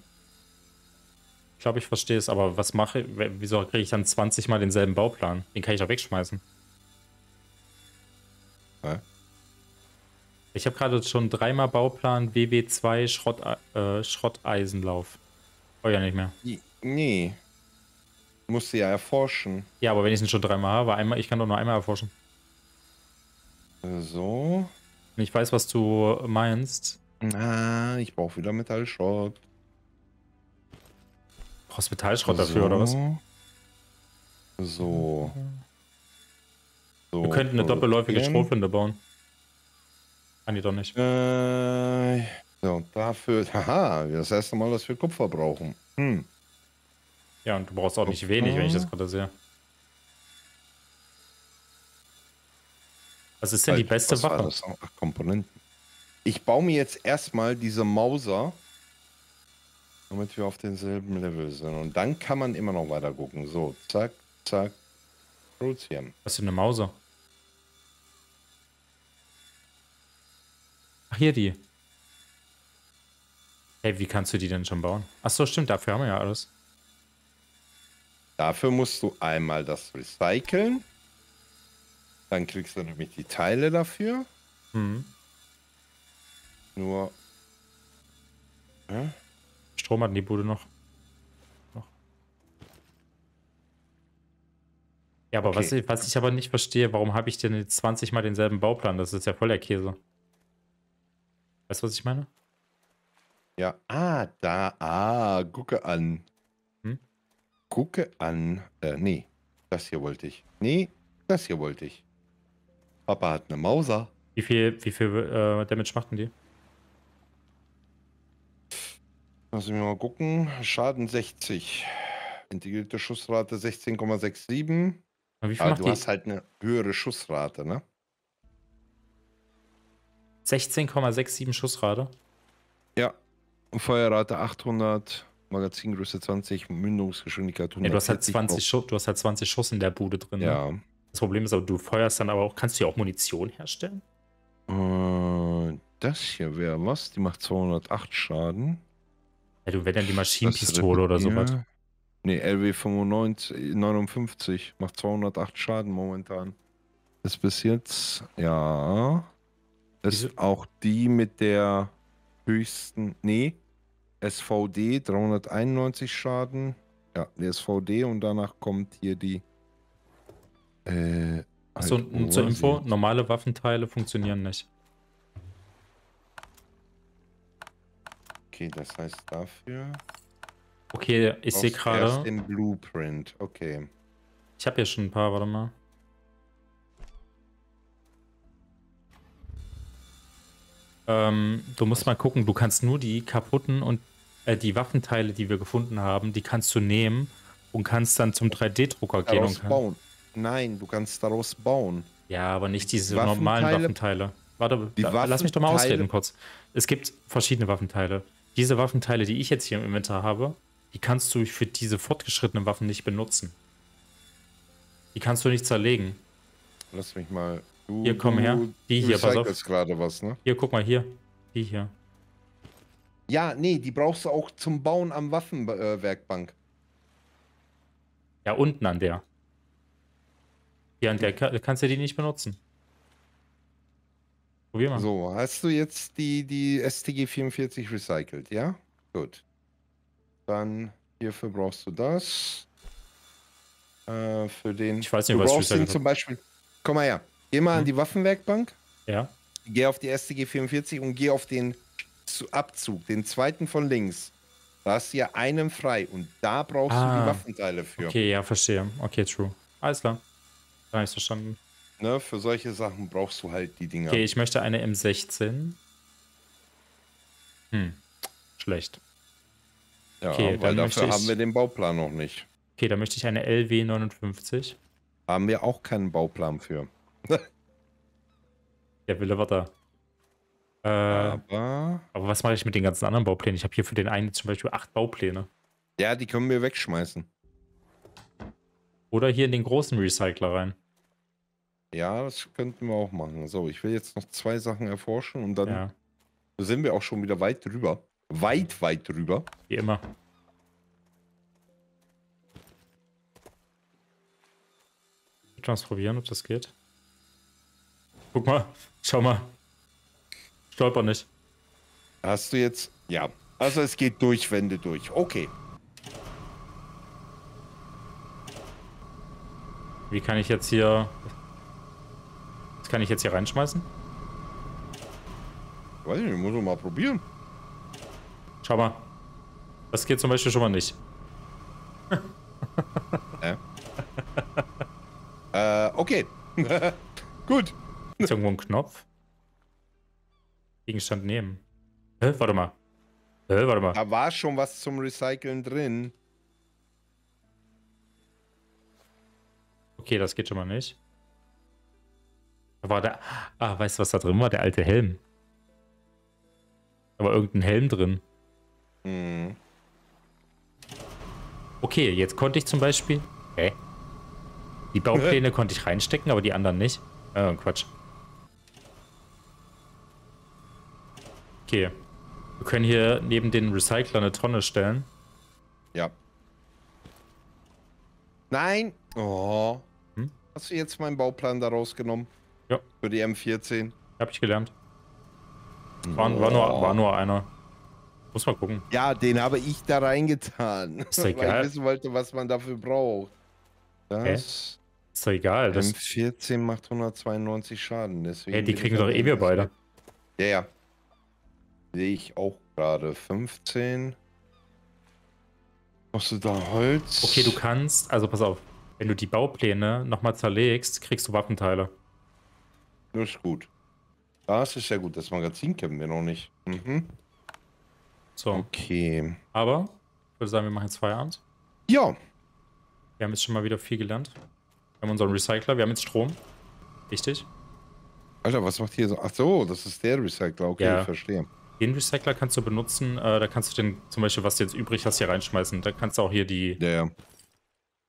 Ich glaube, ich verstehe es, aber was mache ich? Wieso kriege ich dann 20 Mal denselben Bauplan? Den kann ich doch wegschmeißen. Hä? Ich habe gerade schon dreimal Bauplan WW2 Schrott, äh, Schrotteisenlauf. Oh ja, nicht mehr. Nee. Musst du ja erforschen. Ja, aber wenn ich ihn schon dreimal habe, einmal, ich kann doch nur einmal erforschen. So. Ich weiß, was du meinst. Ah, ich brauche wieder Metallschrott. Brauchst Metallschrott dafür, oder was? So. so. Wir könnten eine doppelläufige. Strohflinte bauen. Kann die doch nicht. Äh, so, dafür. Haha, das erste Mal, dass wir Kupfer brauchen. Hm. Ja, und du brauchst auch nicht wenig, wenn ich das gerade sehe. Was ist denn die Halt, beste was war Waffe? das? Ach, Komponenten. Ich baue mir jetzt erstmal diese Mauser, damit wir auf denselben Level sind. Und dann kann man immer noch weiter gucken. So, zack, zack. Produzieren. Was ist denn eine Mauser? Ach, hier die. Hey, wie kannst du die denn schon bauen? Ach so, stimmt, dafür haben wir ja alles. Dafür musst du einmal das recyceln. Dann kriegst du nämlich die Teile dafür. Hm. Nur. Hä? Strom hat die Bude noch. noch. Ja, aber was, Okay. ich, was ich aber nicht verstehe, warum habe ich denn jetzt 20 Mal denselben Bauplan? Das ist ja voll der Käse. Weißt du, was ich meine? Ja, ah, da, ah, gucke an. Gucke an. Äh, nee, das hier wollte ich. Nee, das hier wollte ich. Papa hat eine Mauser. Wie viel, wie viel äh, Damage machten die? Lass mich mal gucken. Schaden 60. Integrierte Schussrate 16,67. Und wie viel Aber du die? hast halt eine höhere Schussrate, ne? 16,67 Schussrate. Ja. Feuerrate 800, Magazingröße 20, Mündungsgeschwindigkeit 140. Ja, du, hast halt 20 brauch- Schuss, du hast halt 20 Schuss in der Bude drin. Ne? Ja. Das Problem ist aber, du feuerst dann aber auch, kannst du ja auch Munition herstellen? Äh, das hier wäre was. Die macht 208 Schaden. Ja, du, wenn dann die Maschinenpistole oder sowas. Nee, LW 95, 59 macht 208 Schaden momentan. Ist bis jetzt, ja. Ist Wieso- auch die mit der höchsten, nee, SVD 391 Schaden. Ja, die SVD und danach kommt hier die. Äh, Achso, halt zur Info, normale Waffenteile funktionieren nicht. Okay, das heißt dafür. Okay, ich sehe brauchst erst gerade, den Blueprint. Okay. ich habe hier schon ein paar, warte mal. Ähm, du musst mal gucken, du kannst nur die kaputten und äh, die Waffenteile, die wir gefunden haben, die kannst du nehmen und kannst dann zum 3D-Drucker gehen und kann, bauen. Nein, du kannst daraus bauen. Ja, aber nicht diese Waffenteile- normalen Waffenteile. Warte, da, lass mich doch mal ausreden kurz. Es gibt verschiedene Waffenteile. Diese Waffenteile, die ich jetzt hier im Inventar habe, die kannst du für diese fortgeschrittenen Waffen nicht benutzen. Die kannst du nicht zerlegen. Lass mich mal. Du, Hier, komm her. Die hier, pass auf. gerade was, ne? Hier, guck mal hier. Die hier. Ja, nee, die brauchst du auch zum Bauen am Waffenwerkbank. Ja, unten an der. Hier an der ka- kannst du die nicht benutzen. Probier mal. So, hast du jetzt die, die STG 44 recycelt, ja? Gut. Dann hierfür brauchst du das. Äh, für den. Ich weiß nicht, du was ich brauchst den zum Beispiel. Komm mal her. Geh mal an Hm. die Waffenwerkbank, Ja. geh auf die STG 44 und geh auf den Abzug, den zweiten von links. Da hast du ja einen frei und da brauchst du Ah, die Waffenteile für. Okay, ja, verstehe. Okay, true. Alles klar. Da habe ich verstanden. Ne, für solche Sachen brauchst du halt die Dinger. Okay, ich möchte eine M16. Hm. Schlecht. ja, okay, weil dafür ich- haben wir den Bauplan noch nicht. Okay, da möchte ich eine LW59. Haben wir auch keinen Bauplan für. Der Wille war da. Äh, Aber. aber was mache ich mit den ganzen anderen Bauplänen? Ich habe hier für den einen zum Beispiel acht Baupläne. Ja, die können wir wegschmeißen. Oder hier in den großen Recycler rein. Ja, das könnten wir auch machen. So, ich will jetzt noch zwei Sachen erforschen und dann Ja, sind wir auch schon wieder weit drüber. Weit, weit drüber. wie immer. Ich will mal probieren, ob das geht. Guck mal, schau mal. Stolper nicht. Hast du jetzt. Ja. Also es geht durch Wände durch. Okay. Wie kann ich jetzt hier. Was kann ich jetzt hier reinschmeißen? Weiß ich nicht, muss ich mal probieren. Schau mal. Das geht zum Beispiel schon mal nicht. Äh, okay. Gut. Ist irgendwo ein Knopf? Gegenstand nehmen. Hä? Warte mal. Hä? Warte mal. Da war schon was zum Recyceln drin. Okay, das geht schon mal nicht. Da war der. Ah, weißt du, was da drin war? Der alte Helm. Da war irgendein Helm drin. Hm. Okay, jetzt konnte ich zum Beispiel. Hä? Die Baupläne konnte ich reinstecken, aber die anderen nicht. Äh, Quatsch. Okay. Wir können hier neben den Recycler eine Tonne stellen. Ja. Nein. Oh. Hm? Hast du jetzt meinen Bauplan da rausgenommen? Ja. Für die M14? Hab ich gelernt. War, war, nur, war nur einer. Muss mal gucken. Ja, den habe ich da reingetan. Ist doch Weil egal. ich wissen wollte, was man dafür braucht. Das Ist doch egal. Das, M14 macht 192 Schaden. Deswegen Ey, die kriegen doch eh wir beide. Ja, ja. Sehe ich auch gerade. 15. Kostet da Holz? okay, du kannst, also pass auf, wenn du die Baupläne nochmal zerlegst, kriegst du Waffenteile. Das ist gut. Das ist ja gut. Das Magazin kennen wir noch nicht. Mhm. So, Okay. aber ich würde sagen, wir machen jetzt Feierabend. Ja. Wir haben jetzt schon mal wieder viel gelernt. Wir haben unseren Recycler, wir haben jetzt Strom. Wichtig. Alter, was macht hier so? Ach so, das ist der Recycler. Okay, Ja. ich verstehe. Den Recycler kannst du benutzen, äh, da kannst du den, zum Beispiel, was du jetzt übrig hast, hier reinschmeißen. Da kannst du auch hier die, Ja, ja.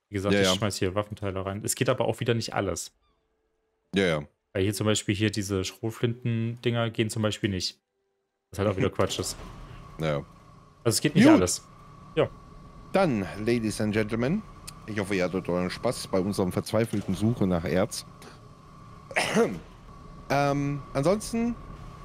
wie gesagt, Ja, ich ja. schmeiß hier Waffenteile rein. Es geht aber auch wieder nicht alles. Ja, ja. Weil hier zum Beispiel hier diese Schrotflinten-Dinger gehen zum Beispiel nicht. Was halt auch wieder Quatsch ist. ja. Also es geht nicht Gut. alles. Dann, Ladies and Gentlemen, ich hoffe, ihr hattet euren Spaß bei unserem verzweifelten Suche nach Erz. ähm, ansonsten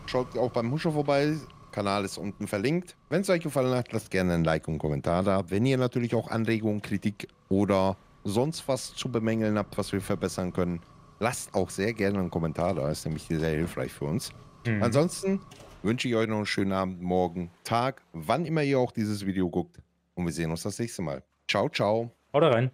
schaut auch beim Huscher vorbei. Kanal ist unten verlinkt. Wenn es euch gefallen hat, lasst gerne ein Like und einen Kommentar da. Wenn ihr natürlich auch Anregungen, Kritik oder sonst was zu bemängeln habt, was wir verbessern können, lasst auch sehr gerne einen Kommentar da. Ist nämlich sehr hilfreich für uns. Mhm. Ansonsten wünsche ich euch noch einen schönen Abend, morgen, Tag, wann immer ihr auch dieses Video guckt. Und wir sehen uns das nächste Mal. Ciao, ciao. Haut rein.